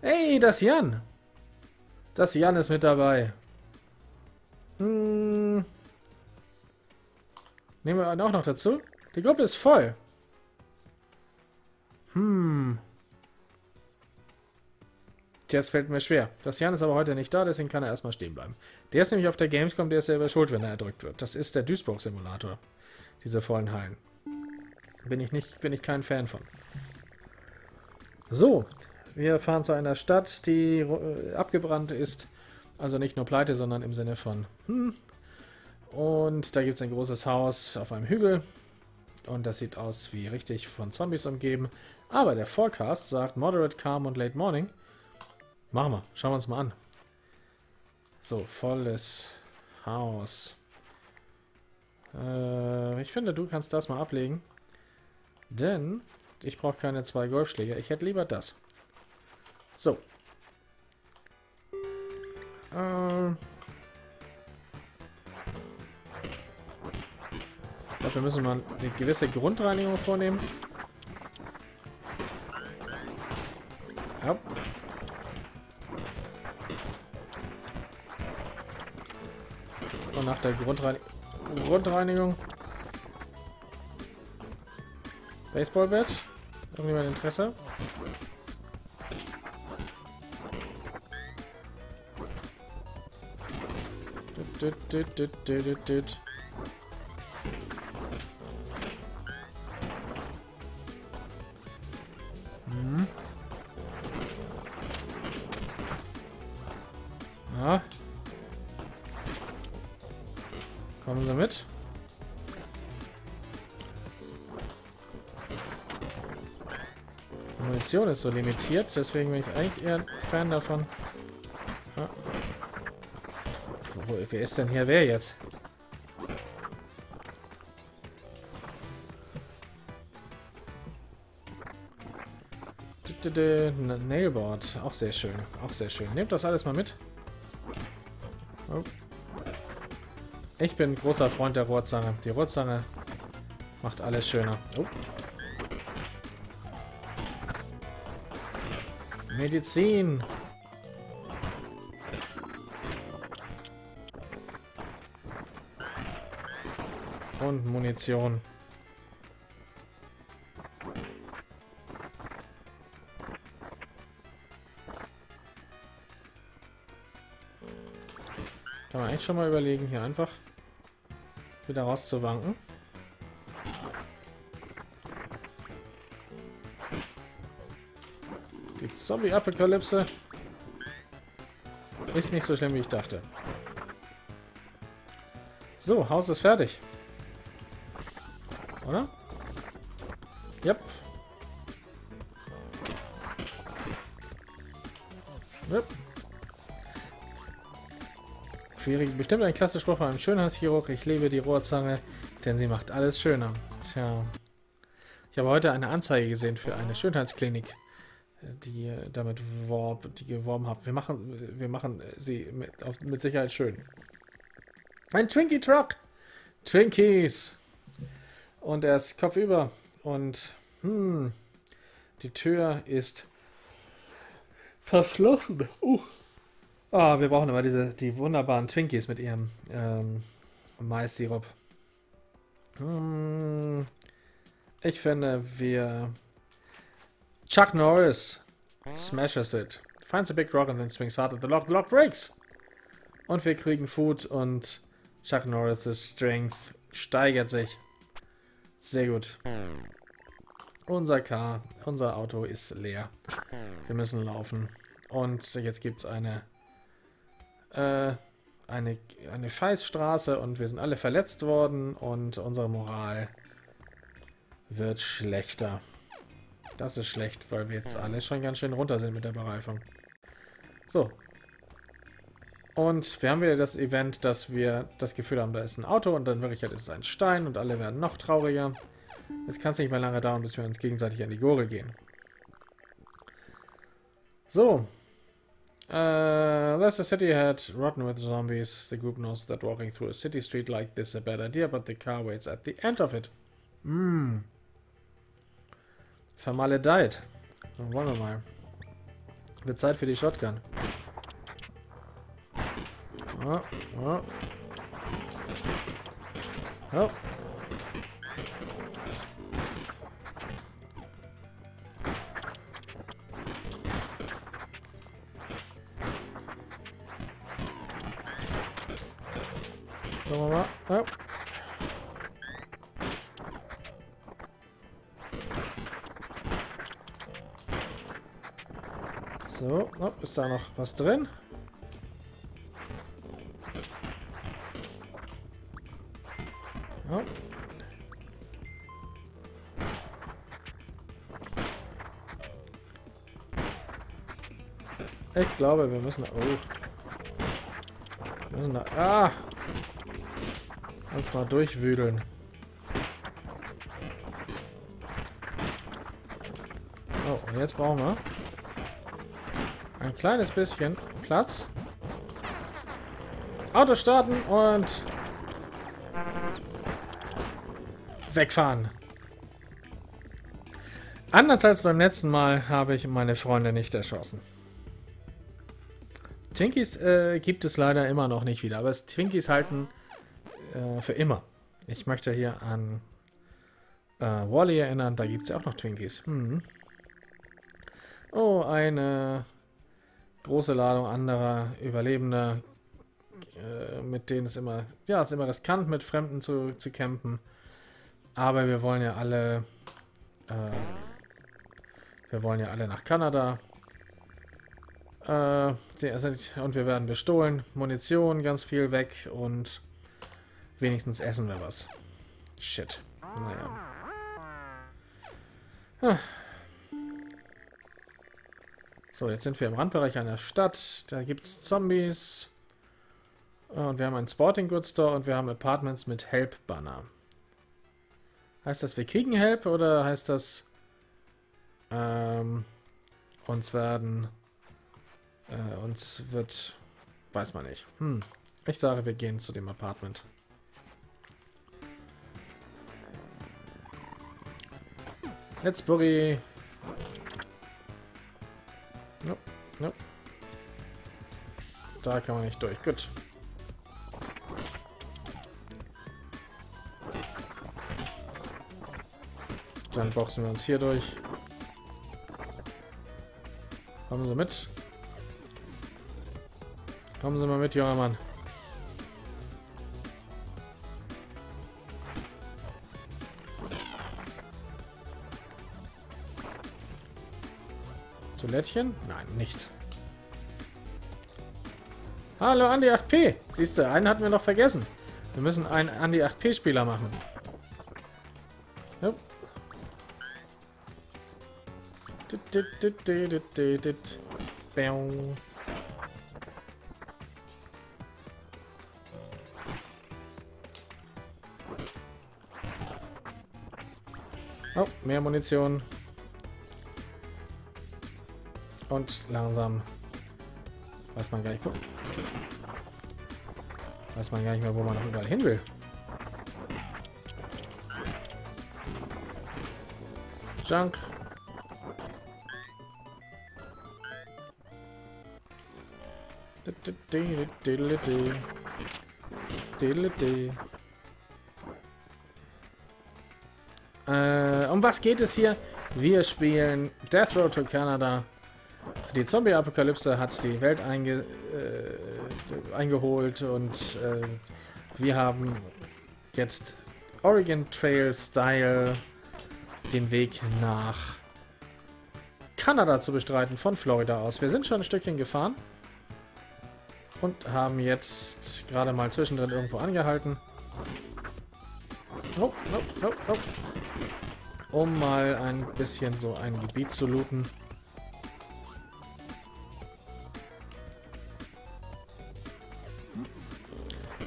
Hey, das Jan. Das Jan ist mit dabei. Hm. Nehmen wir auch noch dazu. Die Gruppe ist voll. Hm. Es fällt mir schwer. Das Jan ist aber heute nicht da, deswegen kann er erstmal stehen bleiben. Der ist nämlich auf der Gamescom, der ist selber schuld, wenn er erdrückt wird. Das ist der Duisburg-Simulator. Diese vollen Hallen. Bin ich nicht, bin ich kein Fan von. So, wir fahren zu einer Stadt, die äh, abgebrannt ist. Also nicht nur pleite, sondern im Sinne von hm. Und da gibt es ein großes Haus auf einem Hügel. Und das sieht aus wie richtig von Zombies umgeben. Aber der Forecast sagt Moderate, Calm und Late Morning. Machen wir. Schauen wir uns mal an. So, volles Haus. Äh, ich finde, du kannst das mal ablegen. Denn ich brauche keine zwei Golfschläge. Ich hätte lieber das. So. Äh, ich glaube, wir müssen mal eine gewisse Grundreinigung vornehmen. Ja. Und nach der Grundrein Grundreinigung Baseballbett. Irgendjemand Interesse? Düt, düt, düt, düt, düt, düt. Ist so limitiert, deswegen bin ich eigentlich eher ein Fan davon. Ja. Wo, wer ist denn hier wer jetzt? Nailboard, auch sehr schön, auch sehr schön. Nehmt das alles mal mit. Oh. Ich bin großer Freund der Rohrzange. Die Rohrzange macht alles schöner. Oh. Medizin. Und Munition. Kann man eigentlich schon mal überlegen, hier einfach wieder rauszuwanken. Zombie-Apokalypse ist nicht so schlimm, wie ich dachte. So, Haus ist fertig. Oder? Yep. Yep. Schwierig. Bestimmt ein klasse Spruch von einem Schönheitschirurg. Ich liebe die Rohrzange, denn sie macht alles schöner. Tja. Ich habe heute eine Anzeige gesehen für eine Schönheitsklinik, die damit worb, die geworben hat. Wir machen, wir machen sie mit, auf, mit Sicherheit schön. Ein Twinkie Truck! Twinkies! Und er ist kopfüber. Und hm, die Tür ist verschlossen. Uh. Oh, wir brauchen aber diese, die wunderbaren Twinkies mit ihrem ähm, Mais-Sirup. Hm, ich finde, wir... Chuck Norris smashes it. Finds a big rock and then swings hard at the lock. The lock breaks. Und wir kriegen Food und Chuck Norris' Strength steigert sich. Sehr gut. Unser Car, unser Auto ist leer. Wir müssen laufen. Und jetzt gibt es eine äh, eine, eine Scheißstraße und wir sind alle verletzt worden und unsere Moral wird schlechter. Das ist schlecht, weil wir jetzt alle schon ganz schön runter sind mit der Bereifung. So. Und wir haben wieder das Event, dass wir das Gefühl haben, da ist ein Auto und dann Wirklichkeit ist es ein Stein und alle werden noch trauriger. Jetzt kann es nicht mehr lange dauern, bis wir uns gegenseitig an die Gore gehen. So, Uh, unless the city had rotten with zombies, the group knows that walking through a city street like this is a bad idea, but the car waits at the end of it. Mmm. Vermaledeit. Dann wollen wir mal. Wird Zeit für die Shotgun. Oh, oh. Oh. Schauen wir mal. So, oh, ist da noch was drin? Oh. Ich glaube, wir müssen... Oh. Wir müssen da... Ah! Uns mal durchwüdeln. Oh, und jetzt brauchen wir ein kleines bisschen Platz. Auto starten und wegfahren. Anders als beim letzten Mal habe ich meine Freunde nicht erschossen. Twinkies äh, gibt es leider immer noch nicht wieder, aber Twinkies halten äh, für immer. Ich möchte hier an äh, Wally erinnern, da gibt es ja auch noch Twinkies. Hm. Oh, eine große Ladung anderer Überlebender, äh, mit denen es immer, ja, es ist immer riskant, mit Fremden zu, zu campen. Aber wir wollen ja alle, äh, wir wollen ja alle nach Kanada. Äh, und wir werden bestohlen. Munition ganz viel weg und wenigstens essen wir was. Shit. Naja. Ah. So, jetzt sind wir im Randbereich einer Stadt. Da gibt es Zombies. Und wir haben einen Sporting Goods Store und wir haben Apartments mit Help Banner. Heißt das, wir kriegen Help oder heißt das, ähm, uns werden, äh, uns wird, weiß man nicht. Hm. Ich sage, wir gehen zu dem Apartment. Let's Burry. Nope, nope. Da kann man nicht durch. Gut. Dann boxen wir uns hier durch. Kommen Sie mit. Kommen Sie mal mit, junger Mann. Toilettchen? Nein, nichts. Hallo, Andi 8P. Siehst du, einen hatten wir noch vergessen. Wir müssen einen Andi 8P-Spieler machen. Yep. Oh, mehr Munition. Und langsam weiß man gar nicht, weiß man gar nicht mehr, wo man noch überall hin will. Junk. Äh, um was geht es hier? Wir spielen Death Road to Canada. Die Zombie-Apokalypse hat die Welt einge, äh, eingeholt und äh, wir haben jetzt Oregon Trail Style den Weg nach Kanada zu bestreiten von Florida aus. Wir sind schon ein Stückchen gefahren. Und haben jetzt gerade mal zwischendrin irgendwo angehalten. Oh, oh, oh. Um mal ein bisschen so ein Gebiet zu looten.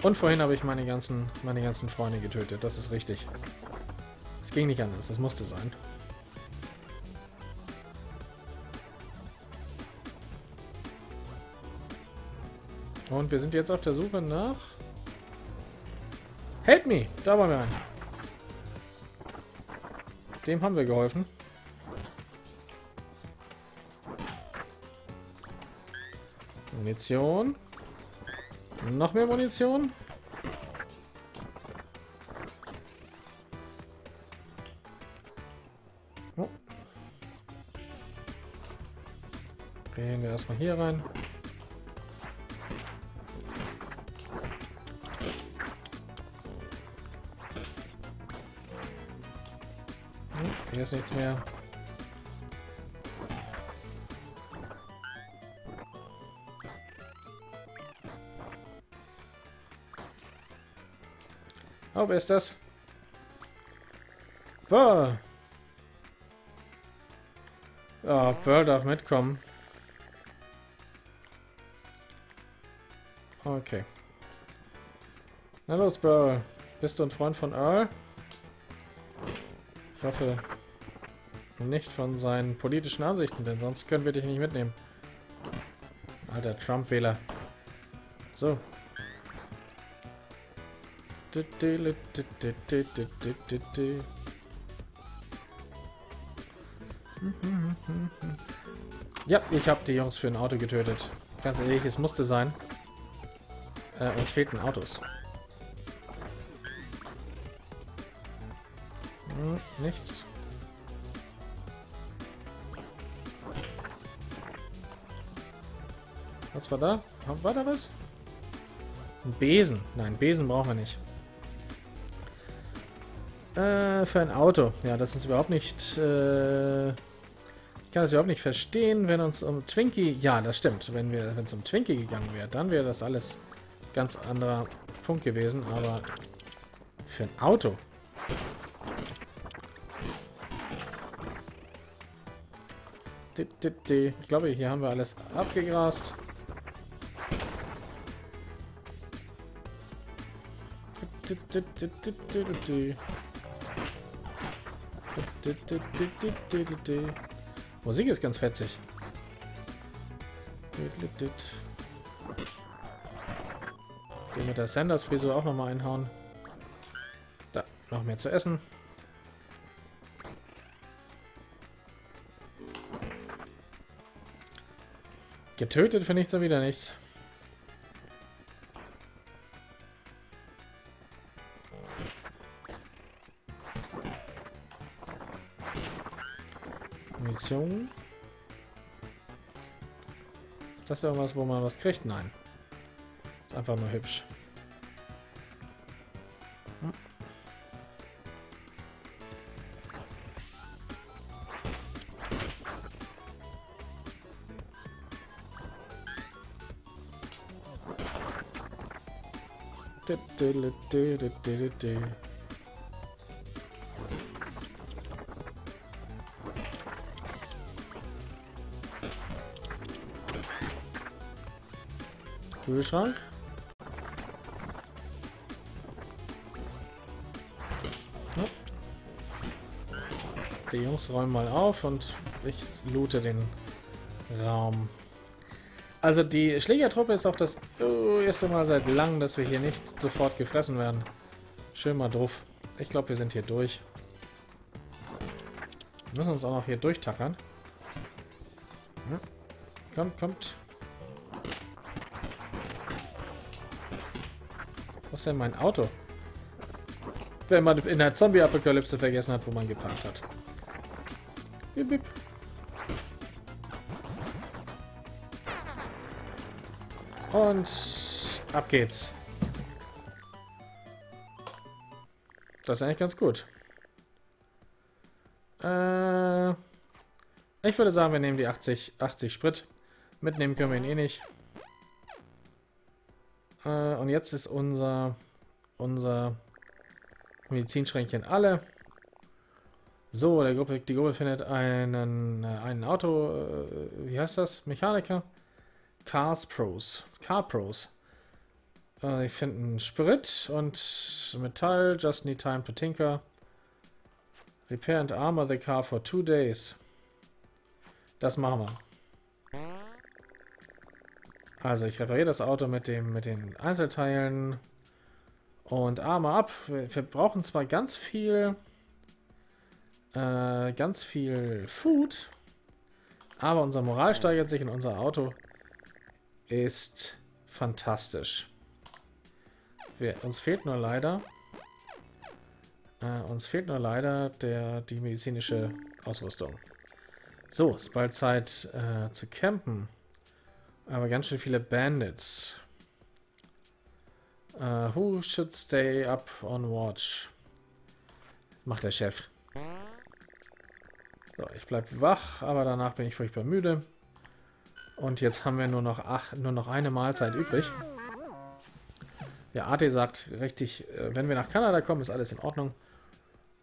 Und vorhin habe ich meine ganzen, meine ganzen Freunde getötet. Das ist richtig. Es ging nicht anders. Das musste sein. Und wir sind jetzt auf der Suche nach... Help me! Da waren wir ein. Dem haben wir geholfen. Munition. Noch mehr Munition. Oh. Gehen wir erstmal hier rein. Hier ist nichts mehr. Oh, wer ist das? Burr. Ja, Burr darf mitkommen. Okay. Na los, Burr. Bist du ein Freund von Earl? Ich hoffe nicht von seinen politischen Ansichten, denn sonst können wir dich nicht mitnehmen. Alter Trump-Wähler. So. Ja, ich habe die Jungs für ein Auto getötet. Ganz ehrlich, es musste sein. Äh, uns fehlten Autos. Hm, nichts. Was war da? War da was? Ein Besen. Nein, Besen brauchen wir nicht. Äh, für ein Auto. Ja, das ist überhaupt nicht... Äh, ich kann das überhaupt nicht verstehen, wenn uns um Twinkie... Ja, das stimmt. Wenn es um Twinkie gegangen wäre, dann wäre das alles ganz anderer Punkt gewesen. Aber für ein Auto... Ich glaube, hier haben wir alles abgegrast. Musik ist ganz fetzig. Den mit der Sanders-Frisur auch nochmal einhauen. Da, noch mehr zu essen. Getötet finde ich so wieder nichts. Das irgendwas, wo man was kriegt? Nein. Ist einfach nur hübsch. Hm. Kühlschrank. Ja. Die Jungs räumen mal auf und ich loote den Raum. Also die Schlägertruppe ist auch das erste Mal seit langem, dass wir hier nicht sofort gefressen werden. Schön mal drauf. Ich glaube, wir sind hier durch. Wir müssen uns auch noch hier durchtackern. Hm. Kommt, kommt. Was ist denn mein Auto? Wenn man in der Zombie-Apokalypse vergessen hat, wo man geparkt hat. Bip, bip. Und ab geht's. Das ist eigentlich ganz gut. Äh, ich würde sagen, wir nehmen die 80, 80 Sprit. Mitnehmen können wir ihn eh nicht. Äh, und jetzt ist unser, unser Medizinschränkchen alle. So, der Gruppe, die Gruppe findet einen, äh, einen Auto, äh, wie heißt das? Mechaniker? Cars Pros. Car Pros. Äh, ich finde Sprit und Metall, just need time to tinker. Repair and armor the car for two days. Das machen wir. Also ich repariere das Auto mit, dem, mit den Einzelteilen und arme ab. Wir, brauchen zwar ganz viel, äh, ganz viel Food, aber unser Moral steigert sich und unser Auto ist fantastisch. Wir, uns fehlt nur leider, äh, uns fehlt nur leider der, die medizinische Ausrüstung. So, ist bald Zeit äh, zu campen. Aber ganz schön viele Bandits. Uh, who should stay up on watch? Macht der Chef. So, ich bleibe wach, aber danach bin ich furchtbar müde. Und jetzt haben wir nur noch, ach, nur noch eine Mahlzeit übrig. Ja, AT sagt richtig, äh, wenn wir nach Kanada kommen, ist alles in Ordnung.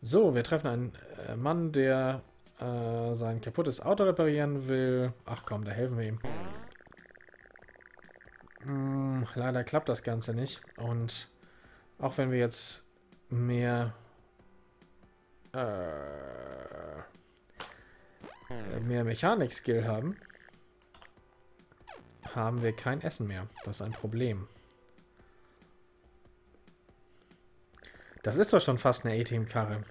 So, wir treffen einen äh, Mann, der äh, sein kaputtes Auto reparieren will. Ach komm, da helfen wir ihm. Hm, leider klappt das Ganze nicht. Und auch wenn wir jetzt mehr äh, mehr Mechanik-Skill haben, haben wir kein Essen mehr. Das ist ein Problem. Das ist doch schon fast eine A-Team-Karre.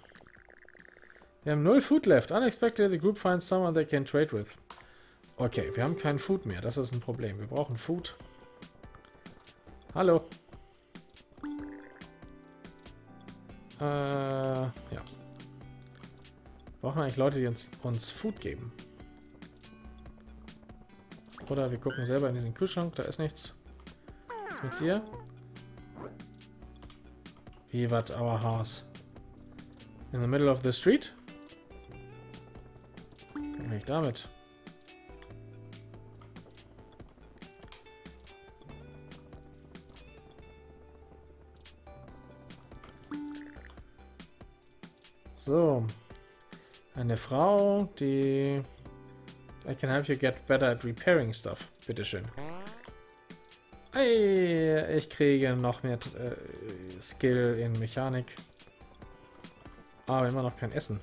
Wir haben null Food left. Unexpected, the group finds someone they can trade with. Okay, wir haben kein Food mehr. Das ist ein Problem. Wir brauchen Food. Hallo. Äh, ja. Wir brauchen eigentlich Leute, die uns, uns Food geben. Oder wir gucken selber in diesen Kühlschrank. Da ist nichts. Was mit dir? Wie was our house? In the middle of the street? Kann ich damit? So. Eine Frau, die... I can help you get better at repairing stuff. Bitteschön. Hey, ich kriege noch mehr äh, Skill in Mechanik. Aber immer noch kein Essen.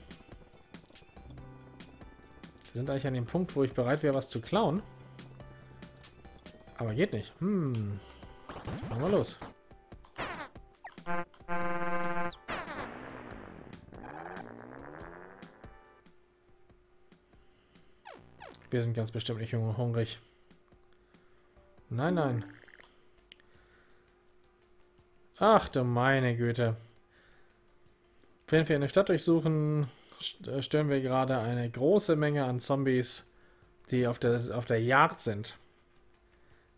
Wir sind eigentlich an dem Punkt, wo ich bereit wäre, was zu klauen. Aber geht nicht. Hm. Machen wir los. Wir sind ganz bestimmt nicht hungrig. Nein, nein. Ach du meine Güte. Wenn wir eine Stadt durchsuchen, äh, stören wir gerade eine große Menge an Zombies, die auf der, auf der Jagd sind.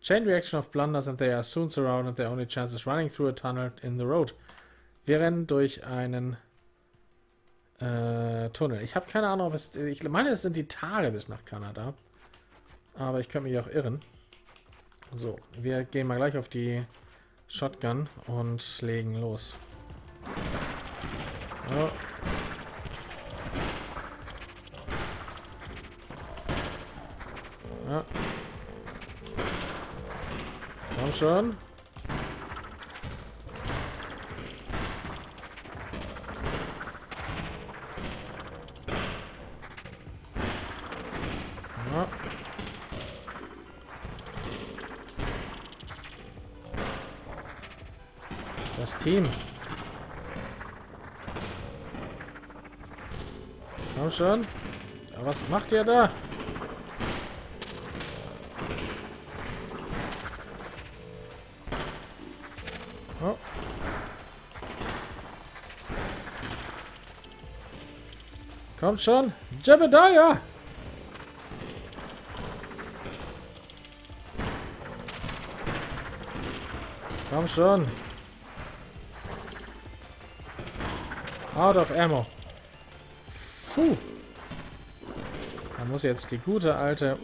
Chain reaction of blunders and they are soon surrounded. Their only chance is running through a tunnel in the road. Wir rennen durch einen äh, Tunnel. Ich habe keine Ahnung, ob es... Ich meine, es sind die Tage bis nach Kanada. Aber ich kann mich auch irren. So, wir gehen mal gleich auf die Shotgun und legen los. Oh. Ja. Komm schon. Macht ihr da? Oh. Kommt schon. Jebediah! Komm schon. Out of ammo. Puh. Muss jetzt die gute alte...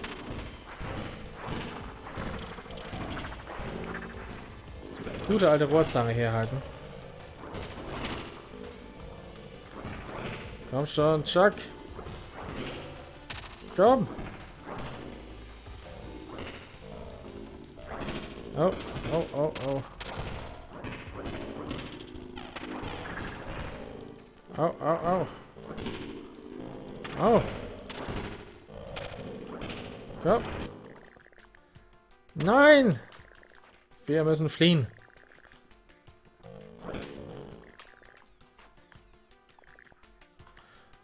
Gute alte Rohrzange herhalten. Komm schon, Chuck. Komm. Oh, oh, oh, oh. Oh, oh, oh. Oh. Wir müssen fliehen.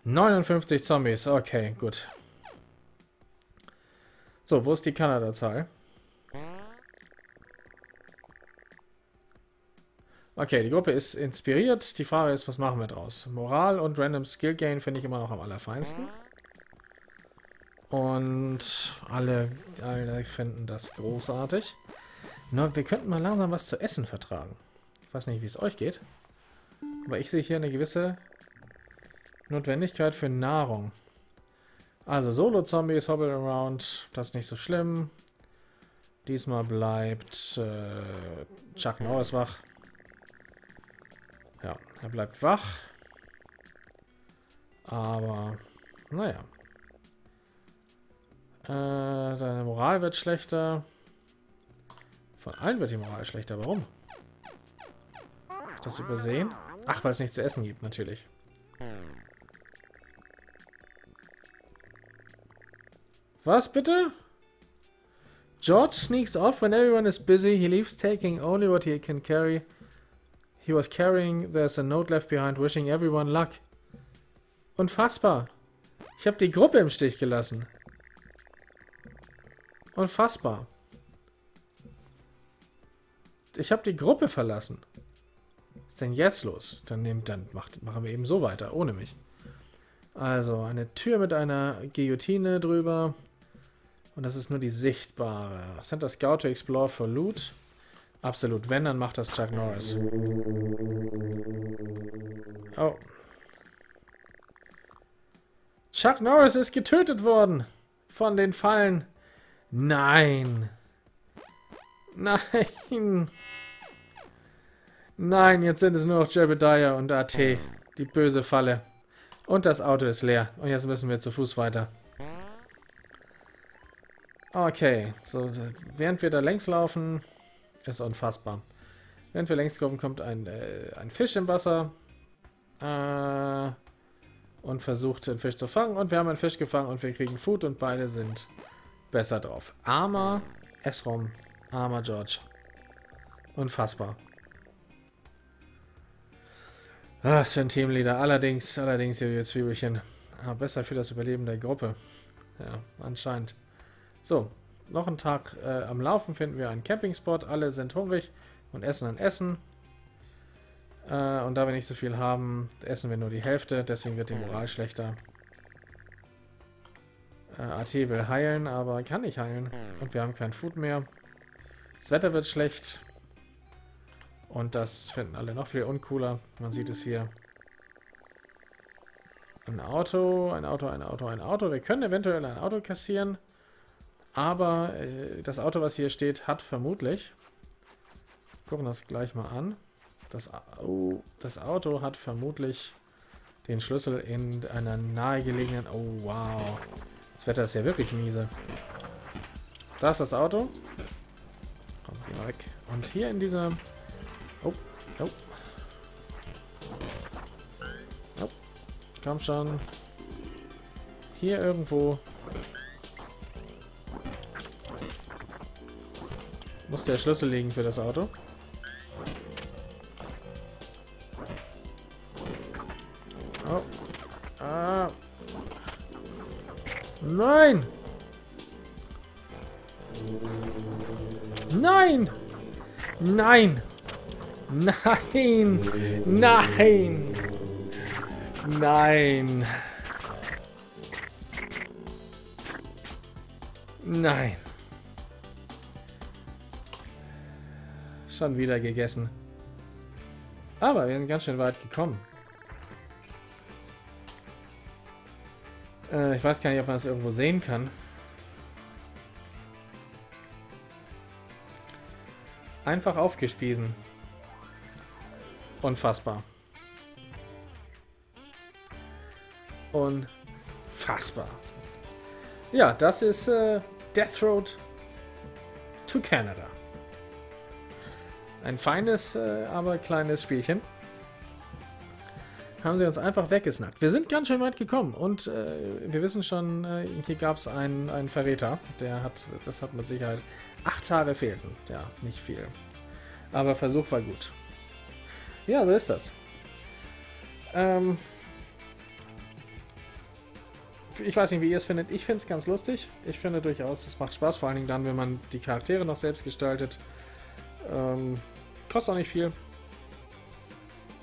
Neunundfünfzig Zombies. Okay, gut. So, wo ist die Kanada-Zahl? Okay, die Gruppe ist inspiriert. Die Frage ist, was machen wir draus? Moral und Random Skill Gain finde ich immer noch am allerfeinsten. Und alle, alle finden das großartig. Nur, wir könnten mal langsam was zu essen vertragen. Ich weiß nicht, wie es euch geht. Aber ich sehe hier eine gewisse Notwendigkeit für Nahrung. Also Solo-Zombies, Hobble Around, das ist nicht so schlimm. Diesmal bleibt äh, Chuck Norris wach. Er bleibt wach. Aber, naja. Äh, seine Moral wird schlechter. Von allen wird die Moral schlechter. Warum? Hab ich das übersehen? Ach, weil es nichts zu essen gibt, natürlich. Was bitte? George sneaks off when everyone is busy. He leaves taking only what he can carry. He was carrying, there's a note left behind, wishing everyone luck. Unfassbar. Ich habe die Gruppe im Stich gelassen. Unfassbar. Ich habe die Gruppe verlassen. Was ist denn jetzt los? Dann, nehmt, dann macht, machen wir eben so weiter, ohne mich. Also, eine Tür mit einer Guillotine drüber. Und das ist nur die sichtbare. Center Scout to explore for loot. Absolut. Wenn, dann macht das Chuck Norris. Oh. Chuck Norris ist getötet worden. Von den Fallen. Nein. Nein. Nein, jetzt sind es nur noch Jebediah und AT. Die böse Falle. Und das Auto ist leer. Und jetzt müssen wir zu Fuß weiter. Okay, so, während wir da längs laufen, ist unfassbar. Während wir längs laufen, kommt ein, äh, ein Fisch im Wasser äh, und versucht, den Fisch zu fangen. Und wir haben einen Fisch gefangen und wir kriegen Food und beide sind besser drauf. Armer Esrom, armer George. Unfassbar. Was für ein Teamleader. Allerdings, allerdings, ihr Zwiebelchen. Ah, besser für das Überleben der Gruppe. Ja, anscheinend. So, noch einen Tag äh, am Laufen finden wir einen Campingspot. Alle sind hungrig und essen an Essen. Äh, und da wir nicht so viel haben, essen wir nur die Hälfte. Deswegen wird die Moral schlechter. Äh, AT will heilen, aber kann nicht heilen. Und wir haben kein Food mehr. Das Wetter wird schlecht. Und das finden alle noch viel uncooler. Man sieht es hier. Ein Auto, ein Auto, ein Auto, ein Auto. Wir können eventuell ein Auto kassieren. Aber äh, das Auto, was hier steht, hat vermutlich... Gucken das gleich mal an. Das, oh, das Auto hat vermutlich den Schlüssel in einer nahegelegenen... Oh, wow. Das Wetter ist ja wirklich miese. Da ist das Auto. Komm, geh mal weg. Und hier in dieser... Oh, oh. Oh, komm schon. Hier irgendwo Muss der Schlüssel liegen für das Auto. Oh. Ah. Nein! Nein! Nein! Nein! Nein! Nein! Nein! Schon wieder gegessen. Aber wir sind ganz schön weit gekommen. Äh, ich weiß gar nicht, ob man das irgendwo sehen kann. Einfach aufgespiesen. Unfassbar. Unfassbar. Ja, das ist äh, Death Road to Canada. Ein feines, äh, aber kleines Spielchen. Haben sie uns einfach weggesnackt. Wir sind ganz schön weit gekommen und äh, wir wissen schon, äh, hier gab es einen, einen Verräter. Der hat, das hat mit Sicherheit acht Tage fehlten. Ja, nicht viel. Aber Versuch war gut. Ja, so ist das. Ähm, ich weiß nicht, wie ihr es findet. Ich finde es ganz lustig. Ich finde durchaus, es macht Spaß, vor allen Dingen dann, wenn man die Charaktere noch selbst gestaltet. Ähm, Kostet auch nicht viel.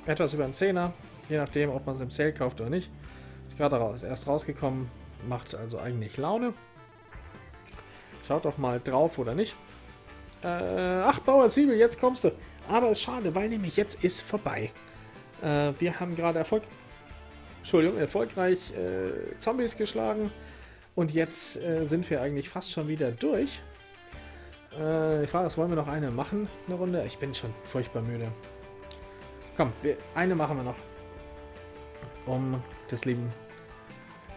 Etwas über einen Zehner. Je nachdem, ob man es im Sale kauft oder nicht. Ist gerade raus, erst rausgekommen. Macht also eigentlich Laune. Schaut doch mal drauf oder nicht. Äh, ach, Bauer Zwiebel, jetzt kommst du. Aber es ist schade, weil nämlich jetzt ist vorbei. Äh, wir haben gerade Erfolg... Entschuldigung, erfolgreich äh, Zombies geschlagen. Und jetzt äh, sind wir eigentlich fast schon wieder durch. Äh, die Frage ist, wollen wir noch eine machen, eine Runde? Ich bin schon furchtbar müde. Komm, wir, eine machen wir noch. Um des lieben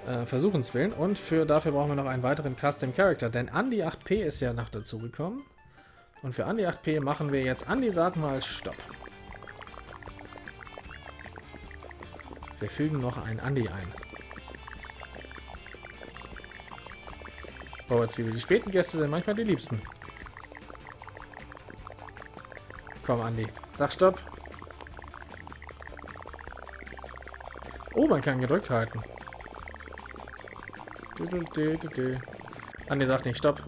äh, Versuchens willen. Und für, dafür brauchen wir noch einen weiteren Custom Character. Denn Andy 8P ist ja noch dazugekommen. Und für Andy 8P machen wir jetzt... Andy, sag mal Stopp. Wir fügen noch einen Andy ein. Bauerzwiebel. Die späten Gäste sind manchmal die liebsten. Komm, Andi. Sag Stopp. Oh, man kann gedrückt halten. Andi sagt nicht Stopp.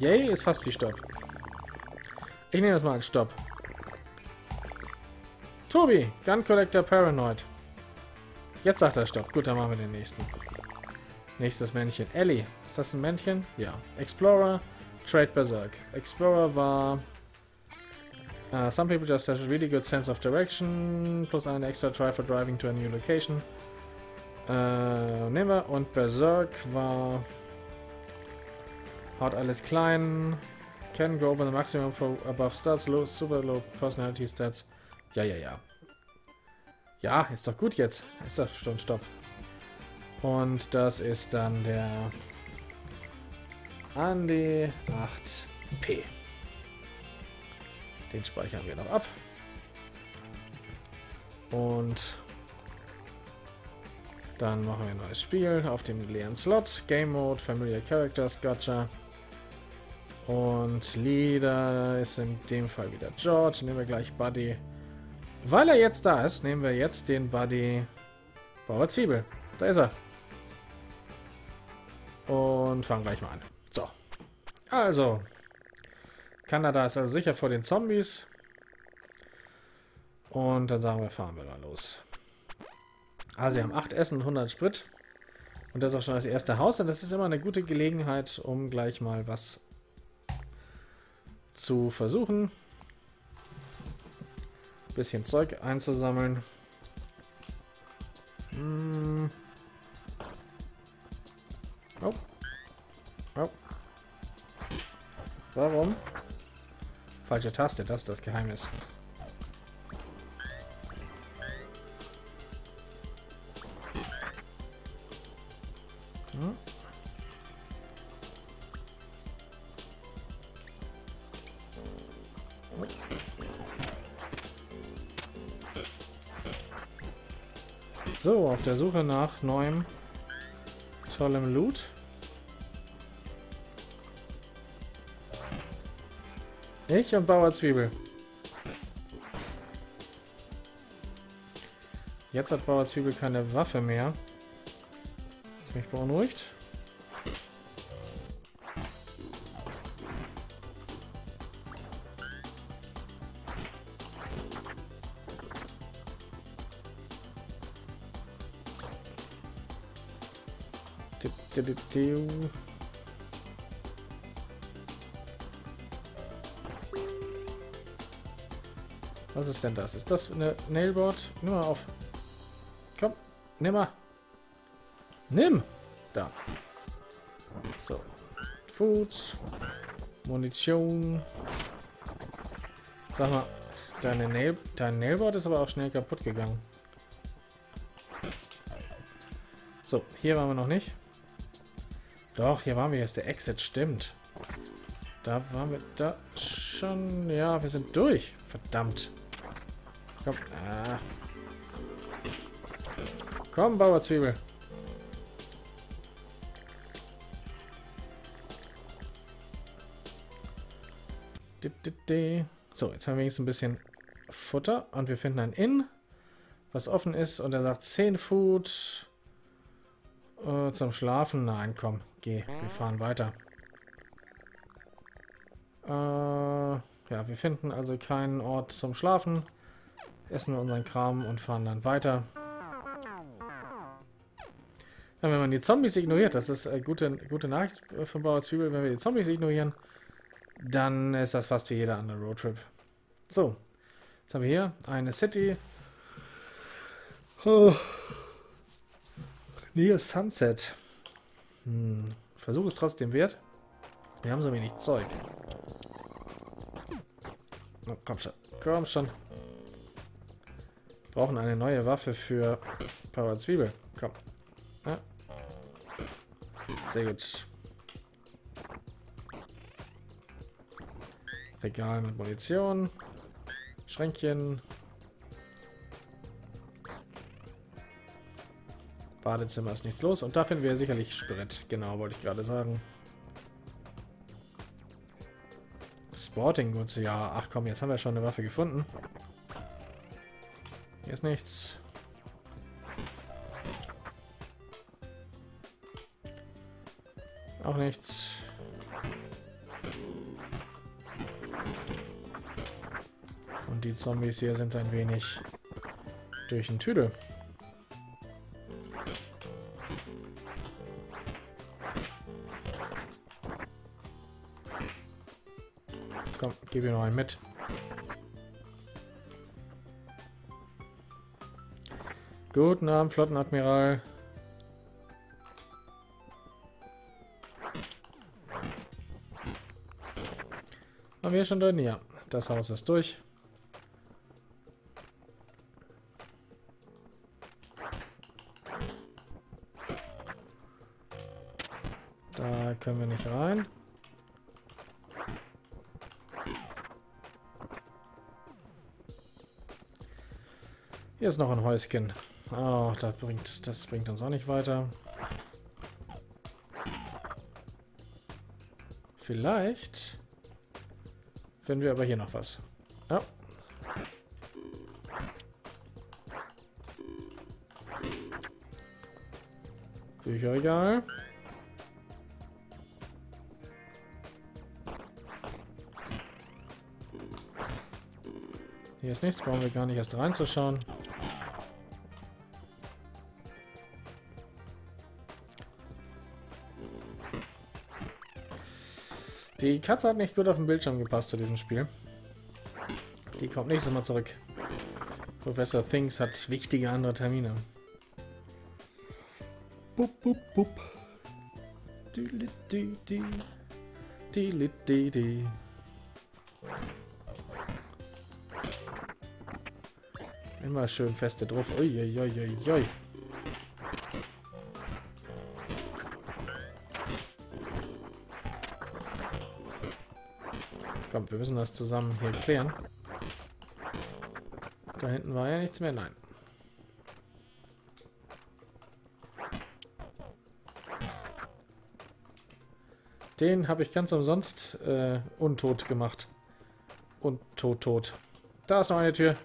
Yay ist fast wie Stopp. Ich nehme das mal als Stopp. Tobi, Gun Collector Paranoid. Jetzt sagt er Stopp. Gut, dann machen wir den nächsten. Nächstes Männchen. Ellie. Ist das ein Männchen? Ja. Explorer. Trade Berserk. Explorer war... Uh, some people just have a really good sense of direction. Plus eine extra try for driving to a new location. Uh, nehmen wir. Und Berserk war... Haut alles klein. Can go over the maximum for above stats. Low, super low personality stats. Ja, ja, ja. Ja, ist doch gut jetzt. Ist doch schon Stopp. Und das ist dann der Andi 8P. Den speichern wir noch ab. Und dann machen wir ein neues Spiel auf dem leeren Slot. Game Mode, Familiar Characters, Gotcha. Und Leader ist in dem Fall wieder George. Nehmen wir gleich Buddy. Weil er jetzt da ist, nehmen wir jetzt den Buddy Bauer Zwiebel. Da ist er. Und fangen gleich mal an. So. Also. Kanada ist also sicher vor den Zombies. Und dann sagen wir, fahren wir da los. Also wir haben 8 Essen und 100 Sprit. Und das ist auch schon das erste Haus. Und das ist immer eine gute Gelegenheit, um gleich mal was zu versuchen. Bisschen Zeug einzusammeln. Hm. Oh. Oh. Warum? Falsche Taste, das ist das Geheimnis. So, auf der Suche nach neuem tollem Loot. Ich und Bauer Zwiebel. Jetzt hat Bauer Zwiebel keine Waffe mehr. Das mich beunruhigt. Was ist denn das? Ist das eine Nailboard? Nimm mal auf. Komm, nimm mal. Nimm! Da. So. Food. Munition. Sag mal, deine Nail dein Nailboard ist aber auch schnell kaputt gegangen. So, hier waren wir noch nicht. Doch, hier waren wir jetzt. Der Exit stimmt. Da waren wir da schon... Ja, wir sind durch. Verdammt. Komm. Ah. Komm, Bauerzwiebel. So, jetzt haben wir wenigstens ein bisschen Futter und wir finden ein Inn, was offen ist und er sagt 10 Food äh, zum Schlafen. Nein, komm, geh, wir fahren weiter. Äh, ja, wir finden also keinen Ort zum Schlafen essen wir unseren Kram und fahren dann weiter. Ja, wenn man die Zombies ignoriert, das ist eine gute, gute Nachricht von Bauer Zwiebel, wenn wir die Zombies ignorieren, dann ist das fast wie jeder andere Roadtrip. So, jetzt haben wir hier eine City. Oh. Nähe Sunset. Hm. Versuch es trotzdem wert. Wir haben so wenig Zeug. Oh, komm schon. Komm schon. Brauchen eine neue Waffe für Power Zwiebel. Komm. Ja. Sehr gut. Regal mit Munition. Schränkchen. Badezimmer ist nichts los. Und da finden wir sicherlich Sprit. Genau, wollte ich gerade sagen. Sporting Goods, ja. Ach komm, jetzt haben wir schon eine Waffe gefunden. Hier ist nichts. Auch nichts. Und die Zombies hier sind ein wenig durch den Tüdel. Komm, gib mir noch einen mit. Guten Abend, Flottenadmiral. Haben wir schon drin? Ja, das Haus ist durch. Da können wir nicht rein. Hier ist noch ein Häuschen. Oh, das bringt, das bringt uns auch nicht weiter. Vielleicht finden wir aber hier noch was. Ja. Bücherregal. Hier ist nichts, brauchen wir gar nicht erst reinzuschauen. Die Katze hat nicht gut auf den Bildschirm gepasst zu diesem Spiel. Die kommt nächstes Mal zurück. Professor Things hat wichtige andere Termine. Bup, bup, bup. Immer schön feste drauf. Uiuiuiui. Komm, wir müssen das zusammen hier klären. Da hinten war ja nichts mehr. Nein. Den habe ich ganz umsonst äh, untot gemacht. Und tot, tot. Da ist noch eine Tür.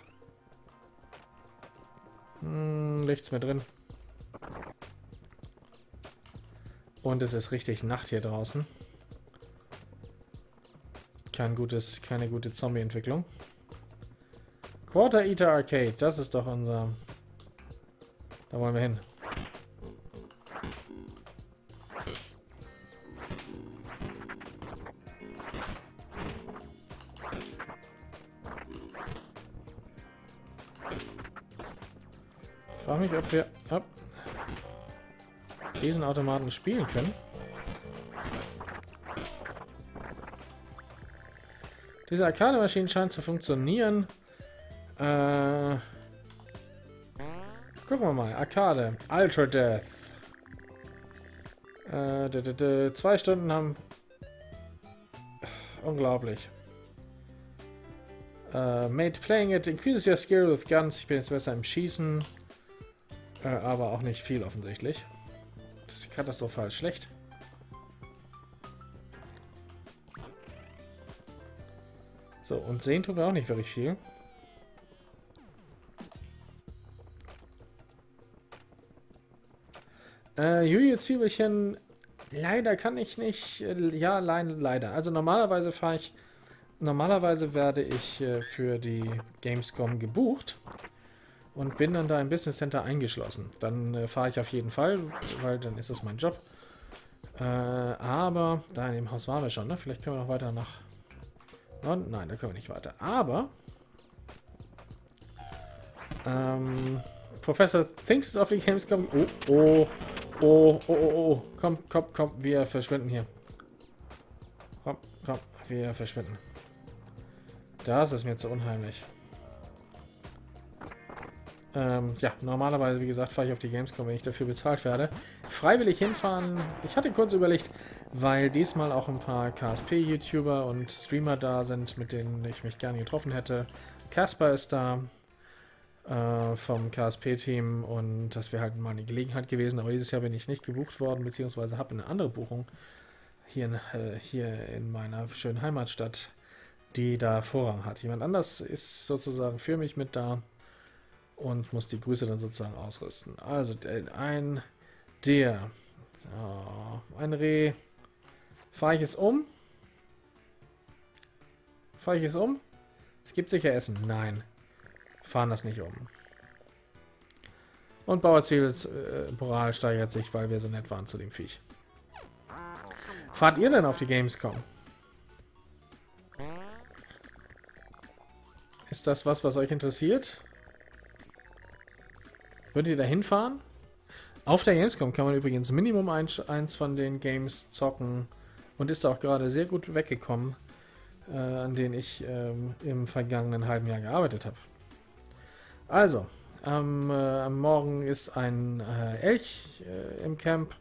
Hm, nichts mehr drin. Und es ist richtig Nacht hier draußen kein gutes, keine gute Zombie-Entwicklung. Quarter Eater Arcade, das ist doch unser... Da wollen wir hin. Ich frage mich, ob wir ob diesen Automaten spielen können. Diese Arcade-Maschine scheint zu funktionieren. Äh, gucken wir mal. Arcade. Ultra Death. Äh, zwei Stunden haben... Unglaublich. Uh, made playing it increases your skill with guns. Ich bin jetzt besser im Schießen. Äh, aber auch nicht viel offensichtlich. Das ist katastrophal schlecht. So, und sehen tun wir auch nicht wirklich viel. Äh, Juju Zwiebelchen, leider kann ich nicht. Äh, ja, leider. Also normalerweise fahre ich. Normalerweise werde ich äh, für die Gamescom gebucht und bin dann da im Business Center eingeschlossen. Dann äh, fahre ich auf jeden Fall, weil dann ist es mein Job. Äh, aber da in dem Haus waren wir schon, ne? Vielleicht können wir noch weiter nach und nein, da können wir nicht weiter. Aber ähm, Professor Thinks ist auf die Gamescom. Oh, oh, oh, oh, oh, oh. Komm, komm, komm, wir verschwinden hier. Komm, komm, wir verschwinden. Das ist mir zu unheimlich. Ähm, ja, normalerweise, wie gesagt, fahre ich auf die Gamescom, wenn ich dafür bezahlt werde. Freiwillig hinfahren, ich hatte kurz überlegt, weil diesmal auch ein paar KSP-YouTuber und Streamer da sind, mit denen ich mich gerne getroffen hätte. Casper ist da äh, vom KSP-Team und das wäre halt mal eine Gelegenheit gewesen, aber dieses Jahr bin ich nicht gebucht worden, beziehungsweise habe eine andere Buchung hier in, äh, hier in meiner schönen Heimatstadt, die da Vorrang hat. Jemand anders ist sozusagen für mich mit da und muss die Grüße dann sozusagen ausrüsten. Also ein der, oh, ein Reh. Fahre ich es um? Fahre ich es um? Es gibt sicher Essen. Nein. Fahren das nicht um. Und Bauerzwiebels äh, Moral steigert sich, weil wir so nett waren zu dem Viech. Fahrt ihr denn auf die Gamescom? Ist das was, was euch interessiert? Würdet ihr da hinfahren? Auf der Gamescom kann man übrigens Minimum eins von den Games zocken und ist auch gerade sehr gut weggekommen, äh, an denen ich ähm, im vergangenen halben Jahr gearbeitet habe. Also, am, äh, am, Morgen ist ein äh, Elch äh, im Camp,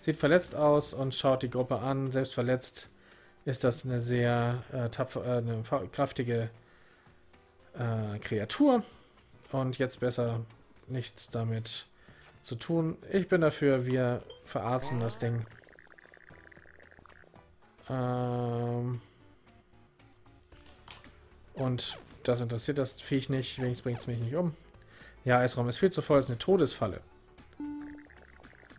sieht verletzt aus und schaut die Gruppe an. Selbst verletzt ist das eine sehr äh, tapfer, äh, eine kraftige Kreatur. Und jetzt besser nichts damit zu tun. Ich bin dafür, wir verarzen das Ding. Ähm und das interessiert das Viech nicht, wenigstens bringt es mich nicht um. Ja, Eisraum ist viel zu voll, ist eine Todesfalle.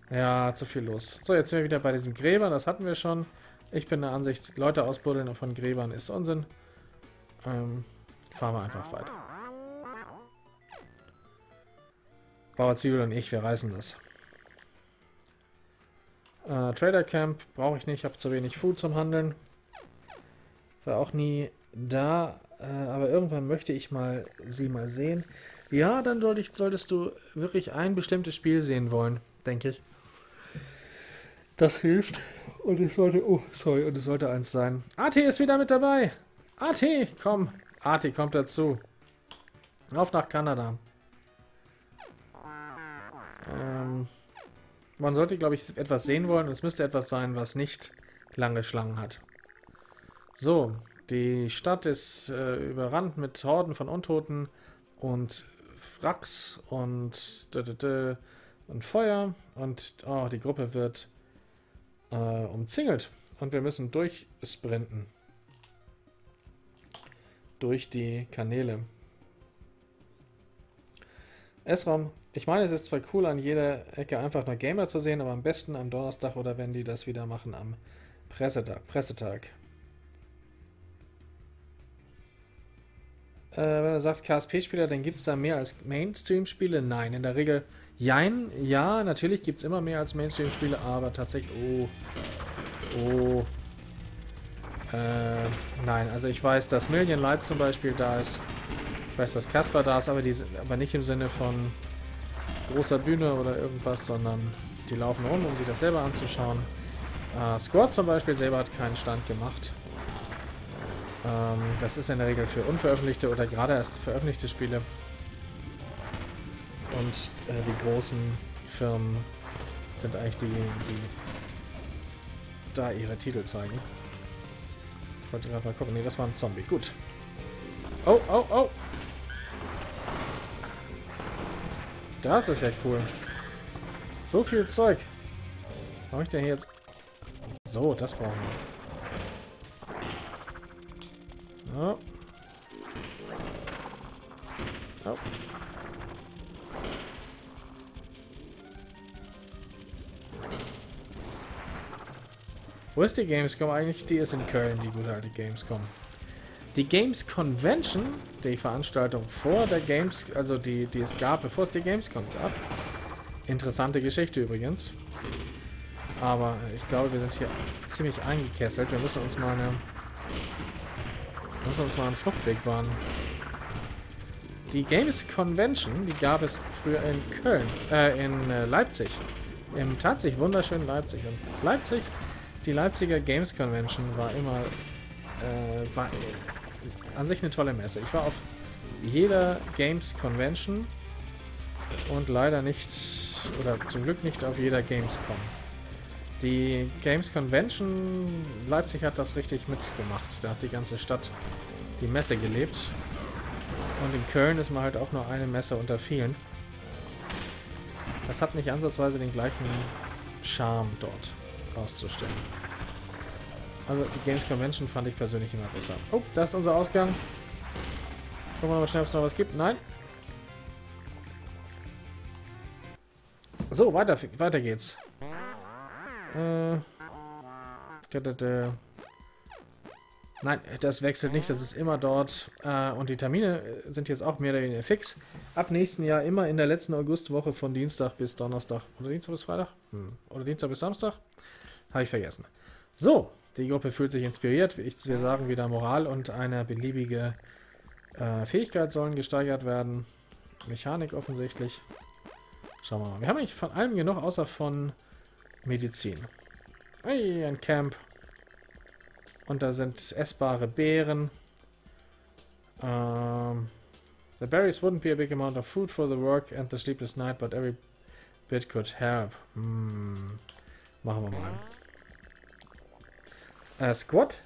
Ja, zu viel los. So, jetzt sind wir wieder bei diesem Gräber, das hatten wir schon. Ich bin der Ansicht, Leute ausbuddeln von Gräbern ist Unsinn. Ähm, fahren wir einfach weiter. Bauer Zwiebel und ich, wir reißen das. Äh, Trader Camp brauche ich nicht, ich habe zu wenig Food zum Handeln. War auch nie da, äh, aber irgendwann möchte ich mal sie mal sehen. Ja, dann sollte ich, solltest du wirklich ein bestimmtes Spiel sehen wollen, denke ich. Das hilft. Und es sollte, oh, sorry, und es sollte eins sein. AT ist wieder mit dabei. AT, komm. AT kommt dazu. Auf nach Kanada. Ähm, man sollte, glaube ich, etwas sehen wollen. Es müsste etwas sein, was nicht lange Schlangen hat. So, die Stadt ist äh, überrannt mit Horden von Untoten und Wracks und, und Feuer. Und oh, die Gruppe wird äh, umzingelt. Und wir müssen durchsprinten. Durch die Kanäle. Esram ich meine, es ist zwar cool, an jeder Ecke einfach nur Gamer zu sehen, aber am besten am Donnerstag oder wenn die das wieder machen am Pressetag. Pressetag. Äh, wenn du sagst KSP-Spieler, dann gibt es da mehr als Mainstream-Spiele? Nein, in der Regel jein. Ja, natürlich gibt es immer mehr als Mainstream-Spiele, aber tatsächlich... Oh. Oh. Äh, nein, also ich weiß, dass Million Lights zum Beispiel da ist. Ich weiß, dass Casper da ist, aber, die, aber nicht im Sinne von großer Bühne oder irgendwas, sondern die laufen rum, um sich das selber anzuschauen. Äh, Squad zum Beispiel selber hat keinen Stand gemacht. Ähm, das ist in der Regel für unveröffentlichte oder gerade erst veröffentlichte Spiele. Und äh, die großen Firmen sind eigentlich die, die da ihre Titel zeigen. Ich wollte gerade mal gucken. Ne, das war ein Zombie. Gut. Oh, oh, oh! Das ist ja cool. So viel Zeug. Brauche ich denn jetzt... So, das brauchen wir. Oh. Oh. Wo ist die Gamescom eigentlich? Die ist in Köln, die gute alte Gamescom. Die Games Convention, die Veranstaltung vor der Games, also die, die es gab, bevor es die Gamescom gab. Interessante Geschichte übrigens. Aber ich glaube, wir sind hier ziemlich eingekesselt. Wir müssen uns mal eine. Wir müssen uns mal einen Fluchtweg bahnen. Die Games Convention, die gab es früher in Köln, äh, in äh, Leipzig. Im tatsächlich wunderschönen Leipzig. Und Leipzig, die Leipziger Games Convention war immer, äh, war an sich eine tolle Messe. Ich war auf jeder Games Convention Und leider nicht, oder zum Glück nicht auf jeder Gamescom. Die Games Convention Leipzig hat das richtig mitgemacht. Da hat die ganze Stadt die Messe gelebt. Und in Köln ist man halt auch nur eine Messe unter vielen. Das hat nicht ansatzweise den gleichen Charme dort auszustellen. Also die Games Convention fand ich persönlich immer besser. Oh, das ist unser Ausgang. Gucken wir mal schnell, ob es noch was gibt. Nein. So, weiter, weiter geht's. Äh, Nein, das wechselt nicht, das ist immer dort. Äh, und die Termine sind jetzt auch mehr oder weniger fix. Ab nächsten Jahr immer in der letzten Augustwoche von Dienstag bis Donnerstag. Oder Dienstag bis Freitag? Hm. Oder Dienstag bis Samstag? Habe ich vergessen. So, die Gruppe fühlt sich inspiriert. Wir sagen wieder Moral und eine beliebige äh, Fähigkeit sollen gesteigert werden. Mechanik offensichtlich. Schauen wir mal. Wir haben eigentlich von allem genug, außer von Medizin. Hey, ein Camp. Und da sind essbare Beeren. Um, the berries wouldn't be a big amount of food for the work and the sleepless night, but every bit could help. Hm. Machen wir mal. Äh, Squad.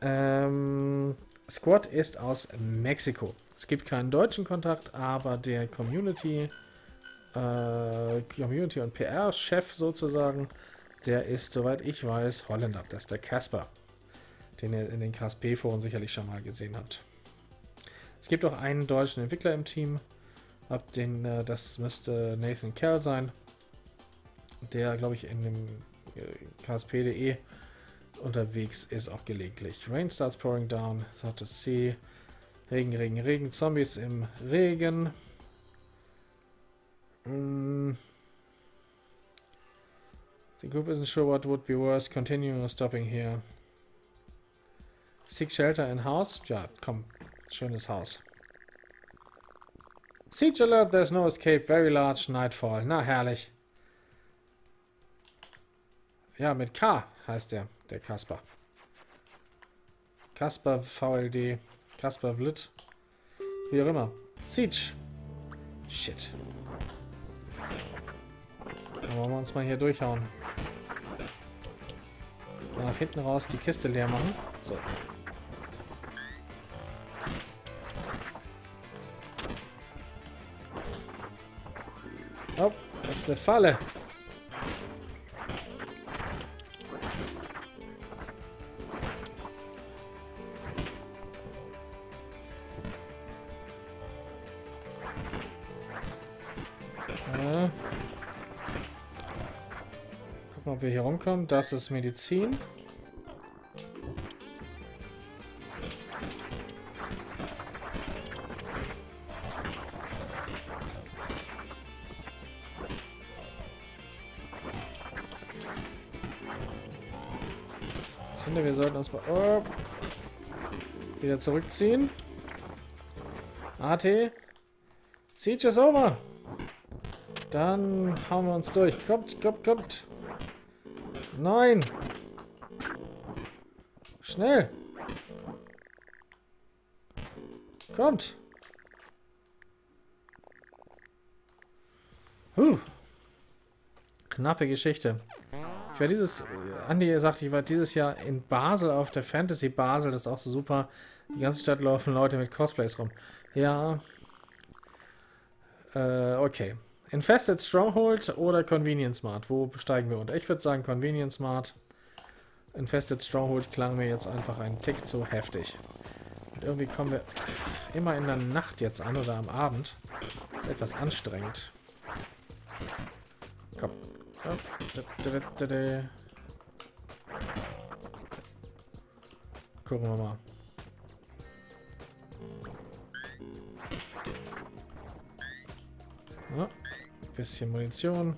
Ähm, Squad ist aus Mexiko. Es gibt keinen deutschen Kontakt, aber der Community, äh, Community und PR-Chef sozusagen, der ist, soweit ich weiß, Holländer. Das ist der Casper, den ihr in den KSP-Foren sicherlich schon mal gesehen habt. Es gibt auch einen deutschen Entwickler im Team. Ab den, äh, das müsste Nathan Carroll sein, der, glaube ich, in dem KSP.de unterwegs ist, auch gelegentlich. Rain starts pouring down. Hard to see. Regen, Regen, Regen. Zombies im Regen. Mm. The group isn't sure what would be worse, continuing or stopping here. Seek shelter in house. Ja, komm. Schönes Haus. Siege alert, there's no escape. Very large nightfall. Na, herrlich. Ja, mit K heißt der, der Kasper. Kasper VLD. Kasper Vlit. Wie auch immer. Siege. Shit. Dann wollen wir uns mal hier durchhauen. Nach hinten raus die Kiste leer machen. So. Oh, das ist eine Falle. Rumkommen. Das ist Medizin. Ich finde, wir sollten uns mal oh, wieder zurückziehen. AT. Siege is over. Dann hauen wir uns durch. Kommt, kommt, kommt. Nein! Schnell! Kommt! Huh. Knappe Geschichte. Ich war dieses, Andi sagt, ich war dieses Jahr in Basel auf der Fantasy Basel, das ist auch so super. Die ganze Stadt laufen Leute mit Cosplays rum. Ja. Äh, okay. Infested Stronghold oder Convenience Smart? Wo steigen wir unter? Ich würde sagen Convenience Smart. Infested Stronghold klang mir jetzt einfach ein Tick zu heftig. Und irgendwie kommen wir immer in der Nacht jetzt an oder am Abend. Das ist etwas anstrengend. Komm. Gucken wir mal. Ja. Bisschen Munition.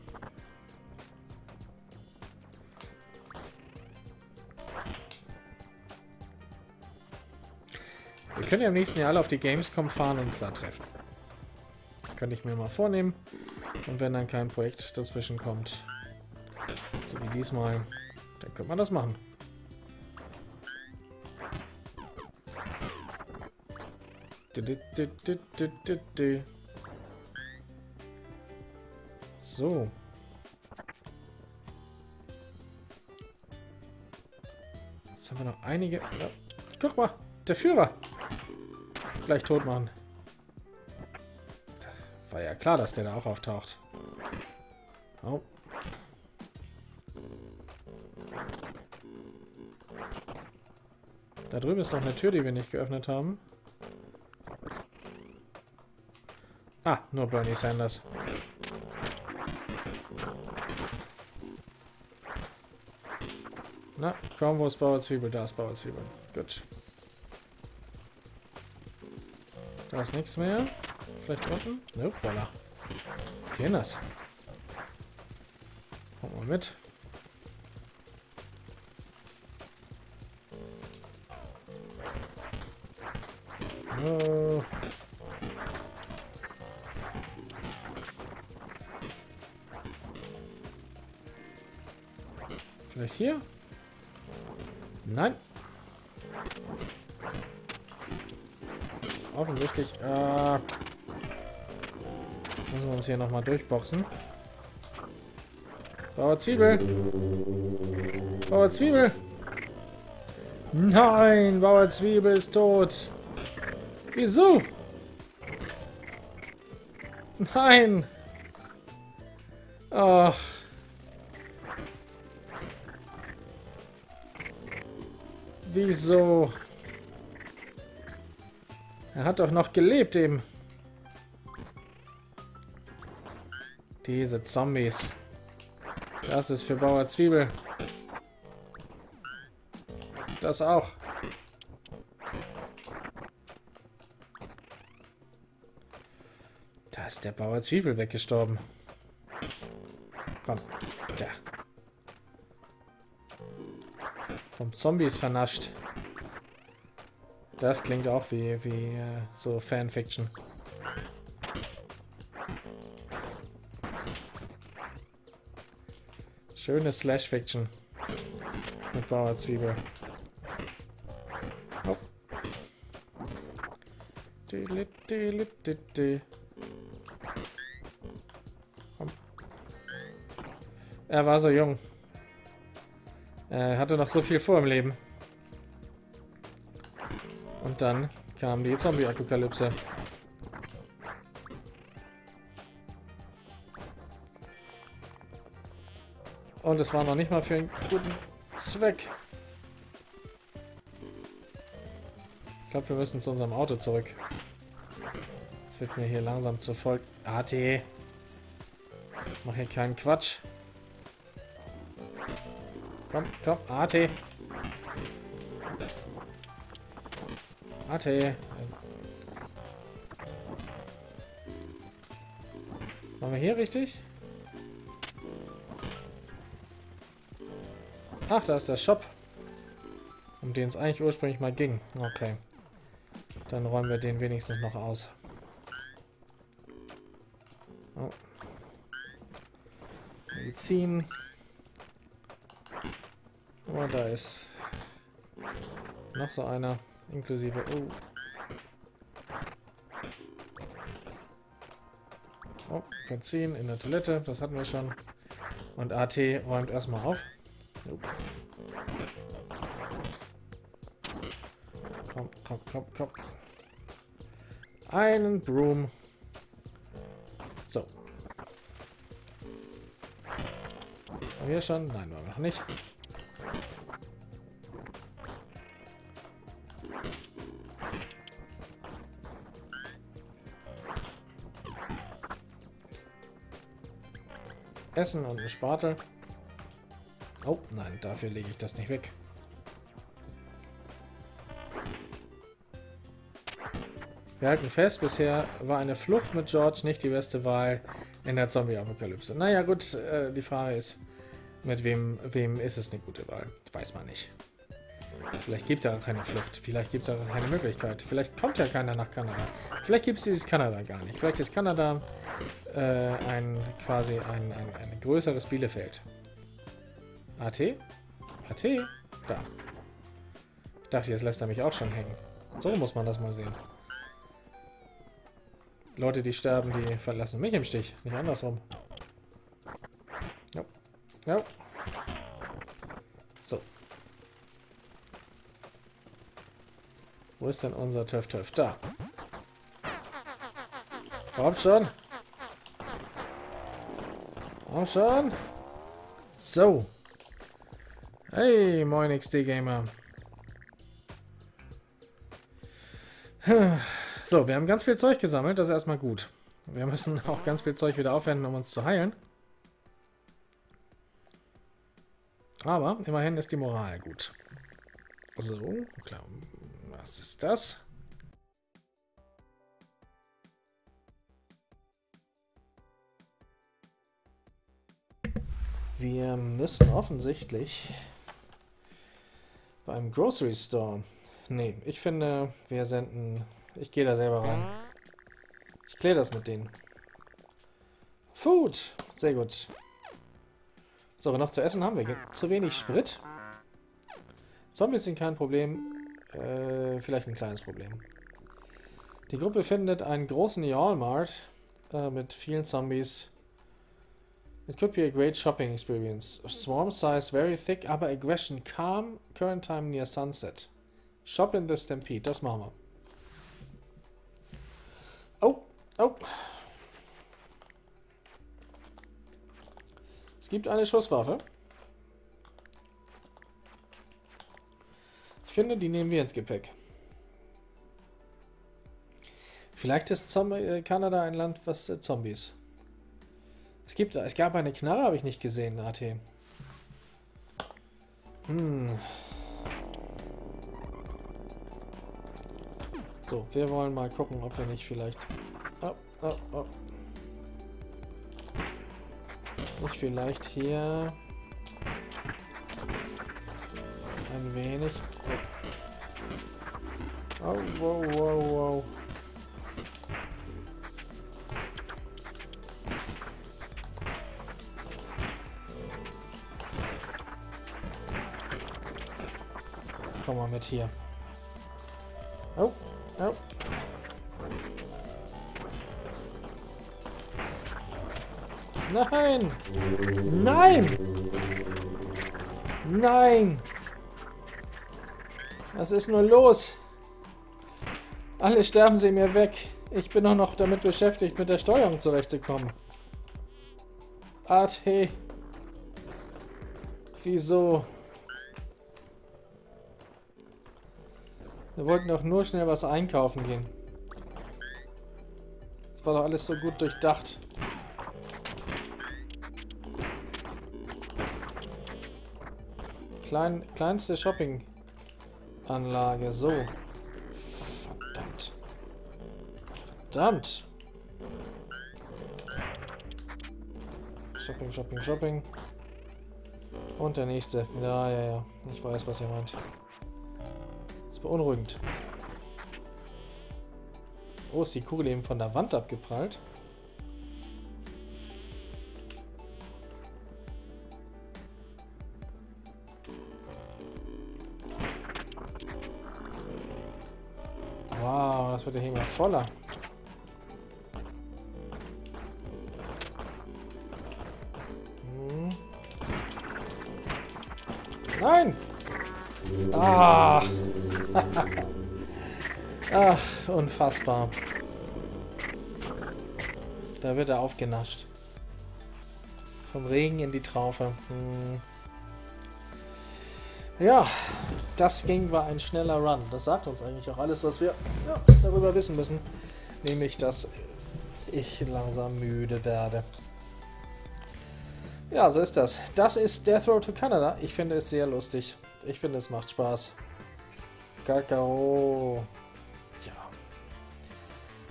Wir können ja im nächsten Jahr alle auf die Gamescom fahren und uns da treffen. Könnte ich mir mal vornehmen. Und wenn dann kein Projekt dazwischen kommt, so wie diesmal, dann könnte man das machen. So. Jetzt haben wir noch einige... Ja. Guck mal, der Führer. Gleich tot machen. War ja klar, dass der da auch auftaucht. Oh. Da drüben ist noch eine Tür, die wir nicht geöffnet haben. Ah, nur Bernie Sanders. Na, kaum wo ist Bauerzwiebel? Da ist Bauerzwiebel. Gut. Da ist nichts mehr. Vielleicht unten? Nope, voila. Okay, nass. Kommt mal mit. Oh. Vielleicht hier? Nein. Offensichtlich. Äh, müssen wir uns hier nochmal durchboxen. Bauer Zwiebel. Bauer Zwiebel. Nein, Bauer Zwiebel ist tot. Wieso? Nein. Ach. Wieso? Er hat doch noch gelebt eben. Diese Zombies. Das ist für Bauer Zwiebel. Das auch. Da ist der Bauer Zwiebel weggestorben. Komm, da. Vom Zombies vernascht. Das klingt auch wie, wie äh, so Fanfiction. Schöne Slash-Fiction. Mit Bauerzwiebel. Oh. Er war so jung. Er hatte noch so viel vor im Leben. Dann kam die Zombie-Apokalypse. Und es war noch nicht mal für einen guten Zweck. Ich glaube, wir müssen zu unserem Auto zurück. Das wird mir hier langsam zu voll. AT. Mach hier keinen Quatsch. Komm, komm, AT. AT. Waren wir hier richtig? Ach, da ist der Shop. Um den es eigentlich ursprünglich mal ging. Okay. Dann räumen wir den wenigstens noch aus. Oh. Medizin. Oh, da ist noch so einer. Inklusive... Oh. Oh, Benzin in der Toilette. Das hatten wir schon. Und AT räumt erstmal auf. Nope. Komm, komm, komm, komm. Einen Broom. So. Haben wir schon? Nein, war noch nicht. Essen und eine Spatel. Oh, nein, dafür lege ich das nicht weg. Wir halten fest, bisher war eine Flucht mit George nicht die beste Wahl in der Zombie-Apokalypse. Naja gut, äh, die Frage ist, mit wem, wem ist es eine gute Wahl? Weiß man nicht. Vielleicht gibt es ja keine Flucht. Vielleicht gibt es ja keine Möglichkeit. Vielleicht kommt ja keiner nach Kanada. Vielleicht gibt es dieses Kanada gar nicht. Vielleicht ist Kanada äh, ein quasi ein, ein, ein größeres Bielefeld. AT? AT? Da. Ich dachte, jetzt lässt er mich auch schon hängen. So muss man das mal sehen. Leute, die sterben, die verlassen mich im Stich, nicht andersrum. Ja. So. Wo ist denn unser Töff Töff? Da. Komm schon. Komm schon. So. Hey, moin XD Gamer. So, wir haben ganz viel Zeug gesammelt, das ist erstmal gut. Wir müssen auch ganz viel Zeug wieder aufwenden, um uns zu heilen. Aber immerhin ist die Moral gut. So, klar. Was ist das? Wir müssen offensichtlich beim Grocery Store. Nee, ich finde, wir senden. Ich gehe da selber rein. Ich kläre das mit denen. Food. Sehr gut. So, noch zu essen haben wir. Zu wenig Sprit. Zombies sind kein Problem. Äh, vielleicht ein kleines Problem. Die Gruppe findet einen großen Walmart äh, mit vielen Zombies. It could be a great shopping experience. Swarm size very thick, aber aggression calm. Current time near sunset. Shop in the Stampede. Das machen wir. Oh, oh. Es gibt eine Schusswaffe. Finde, die nehmen wir ins Gepäck. Vielleicht ist Zomb äh, Kanada ein Land, was äh, Zombies. Es gibt, es gab eine Knarre, habe ich nicht gesehen, AT. Hm. So, wir wollen mal gucken, ob wir nicht vielleicht... Oh, oh, oh. Nicht vielleicht hier... Ein wenig... Oh, wow, wow, wow. Komm mal mit hier. Oh, oh. Nein! Nein! Nein! Was ist nur los? Alle sterben sie mir weg. Ich bin auch noch damit beschäftigt, mit der Steuerung zurechtzukommen. AT. Wieso? Wir wollten doch nur schnell was einkaufen gehen. Das war doch alles so gut durchdacht. Klein, kleinste Shopping-Anlage. So. Verdammt. Verdammt. Shopping, Shopping, Shopping. Und der nächste. Ja, ja, ja. Ich weiß, was ihr meint beunruhigend. Oh, ist die Kugel eben von der Wand abgeprallt? Wird ja hier mal voller. Hm. Nein! Ah! Ach, unfassbar. Da wird er aufgenascht. Vom Regen in die Traufe. Hm. Ja, das ging war ein schneller Run. Das sagt uns eigentlich auch alles, was wir ja, darüber wissen müssen. Nämlich, dass ich langsam müde werde. Ja, so ist das. Das ist Death Row to Canada. Ich finde es sehr lustig. Ich finde, es macht Spaß. Kakao. Ja.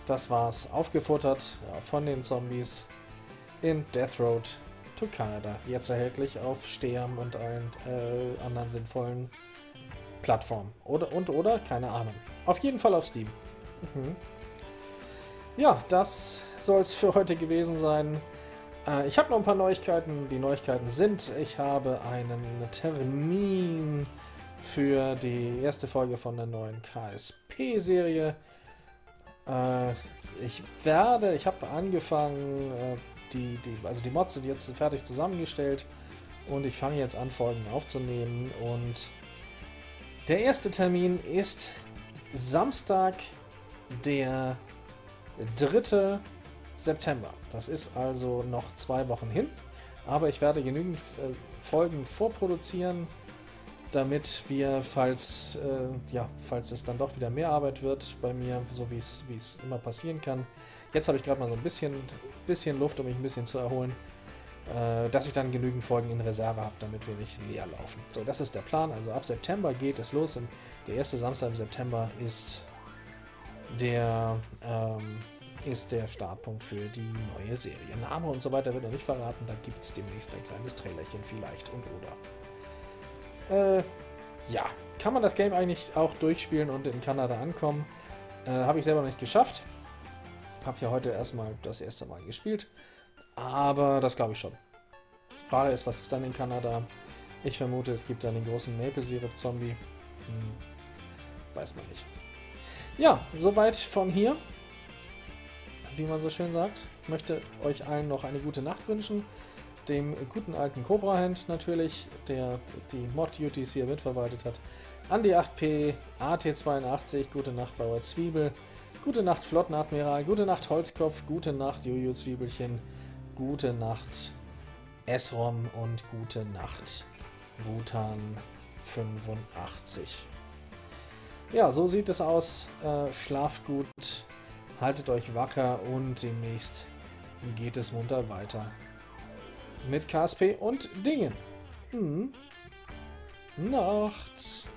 Das war's. Aufgefuttert ja, von den Zombies in Death Road to Canada. Jetzt erhältlich auf Steam und allen äh, anderen sinnvollen Plattformen. Oder und oder? Keine Ahnung. Auf jeden Fall auf Steam. Mhm. Ja, das soll es für heute gewesen sein. Äh, ich habe noch ein paar Neuigkeiten. Die Neuigkeiten sind, ich habe einen Termin für die erste Folge von der neuen KSP-Serie. Äh, ich werde, ich habe angefangen, äh, die, die, also die Mods sind jetzt fertig zusammengestellt Und ich fange jetzt an, Folgen aufzunehmen. Und der erste Termin ist Samstag, der 3. September. Das ist also noch zwei Wochen hin. Aber ich werde genügend äh, Folgen vorproduzieren, damit wir, falls, äh, ja, falls es dann doch wieder mehr Arbeit wird bei mir, so wie es immer passieren kann. Jetzt habe ich gerade mal so ein bisschen, bisschen Luft, um mich ein bisschen zu erholen, äh, dass ich dann genügend Folgen in Reserve habe, damit wir nicht leer laufen. So, das ist der Plan. Also ab September geht es los. Und der erste Samstag im September ist der, ähm, ist der Startpunkt für die neue Serie. Name und so weiter wird noch nicht verraten. Da gibt es demnächst ein kleines Trailerchen vielleicht und oder. Äh, ja, kann man das Game eigentlich auch durchspielen und in Kanada ankommen? Äh, Habe ich selber noch nicht geschafft. Habe ja heute erstmal das erste Mal gespielt. Aber das glaube ich schon. Frage ist, was ist dann in Kanada? Ich vermute, es gibt dann den großen Maple Syrup Zombie. Hm, weiß man nicht. Ja, soweit von hier. Wie man so schön sagt. Ich möchte euch allen noch eine gute Nacht wünschen dem guten alten Cobra Hand natürlich, der die Mod-Duties hier mitverwaltet hat. Andi 8P, AT82, gute Nacht Bauer Zwiebel, gute Nacht Flottenadmiral, gute Nacht Holzkopf, gute Nacht Jojo Zwiebelchen, gute Nacht Esrom und gute Nacht Wutan 85. Ja, so sieht es aus. Äh, schlaft gut, haltet euch wacker und demnächst geht es munter weiter mit KSP und Dingen. Hm. Nacht.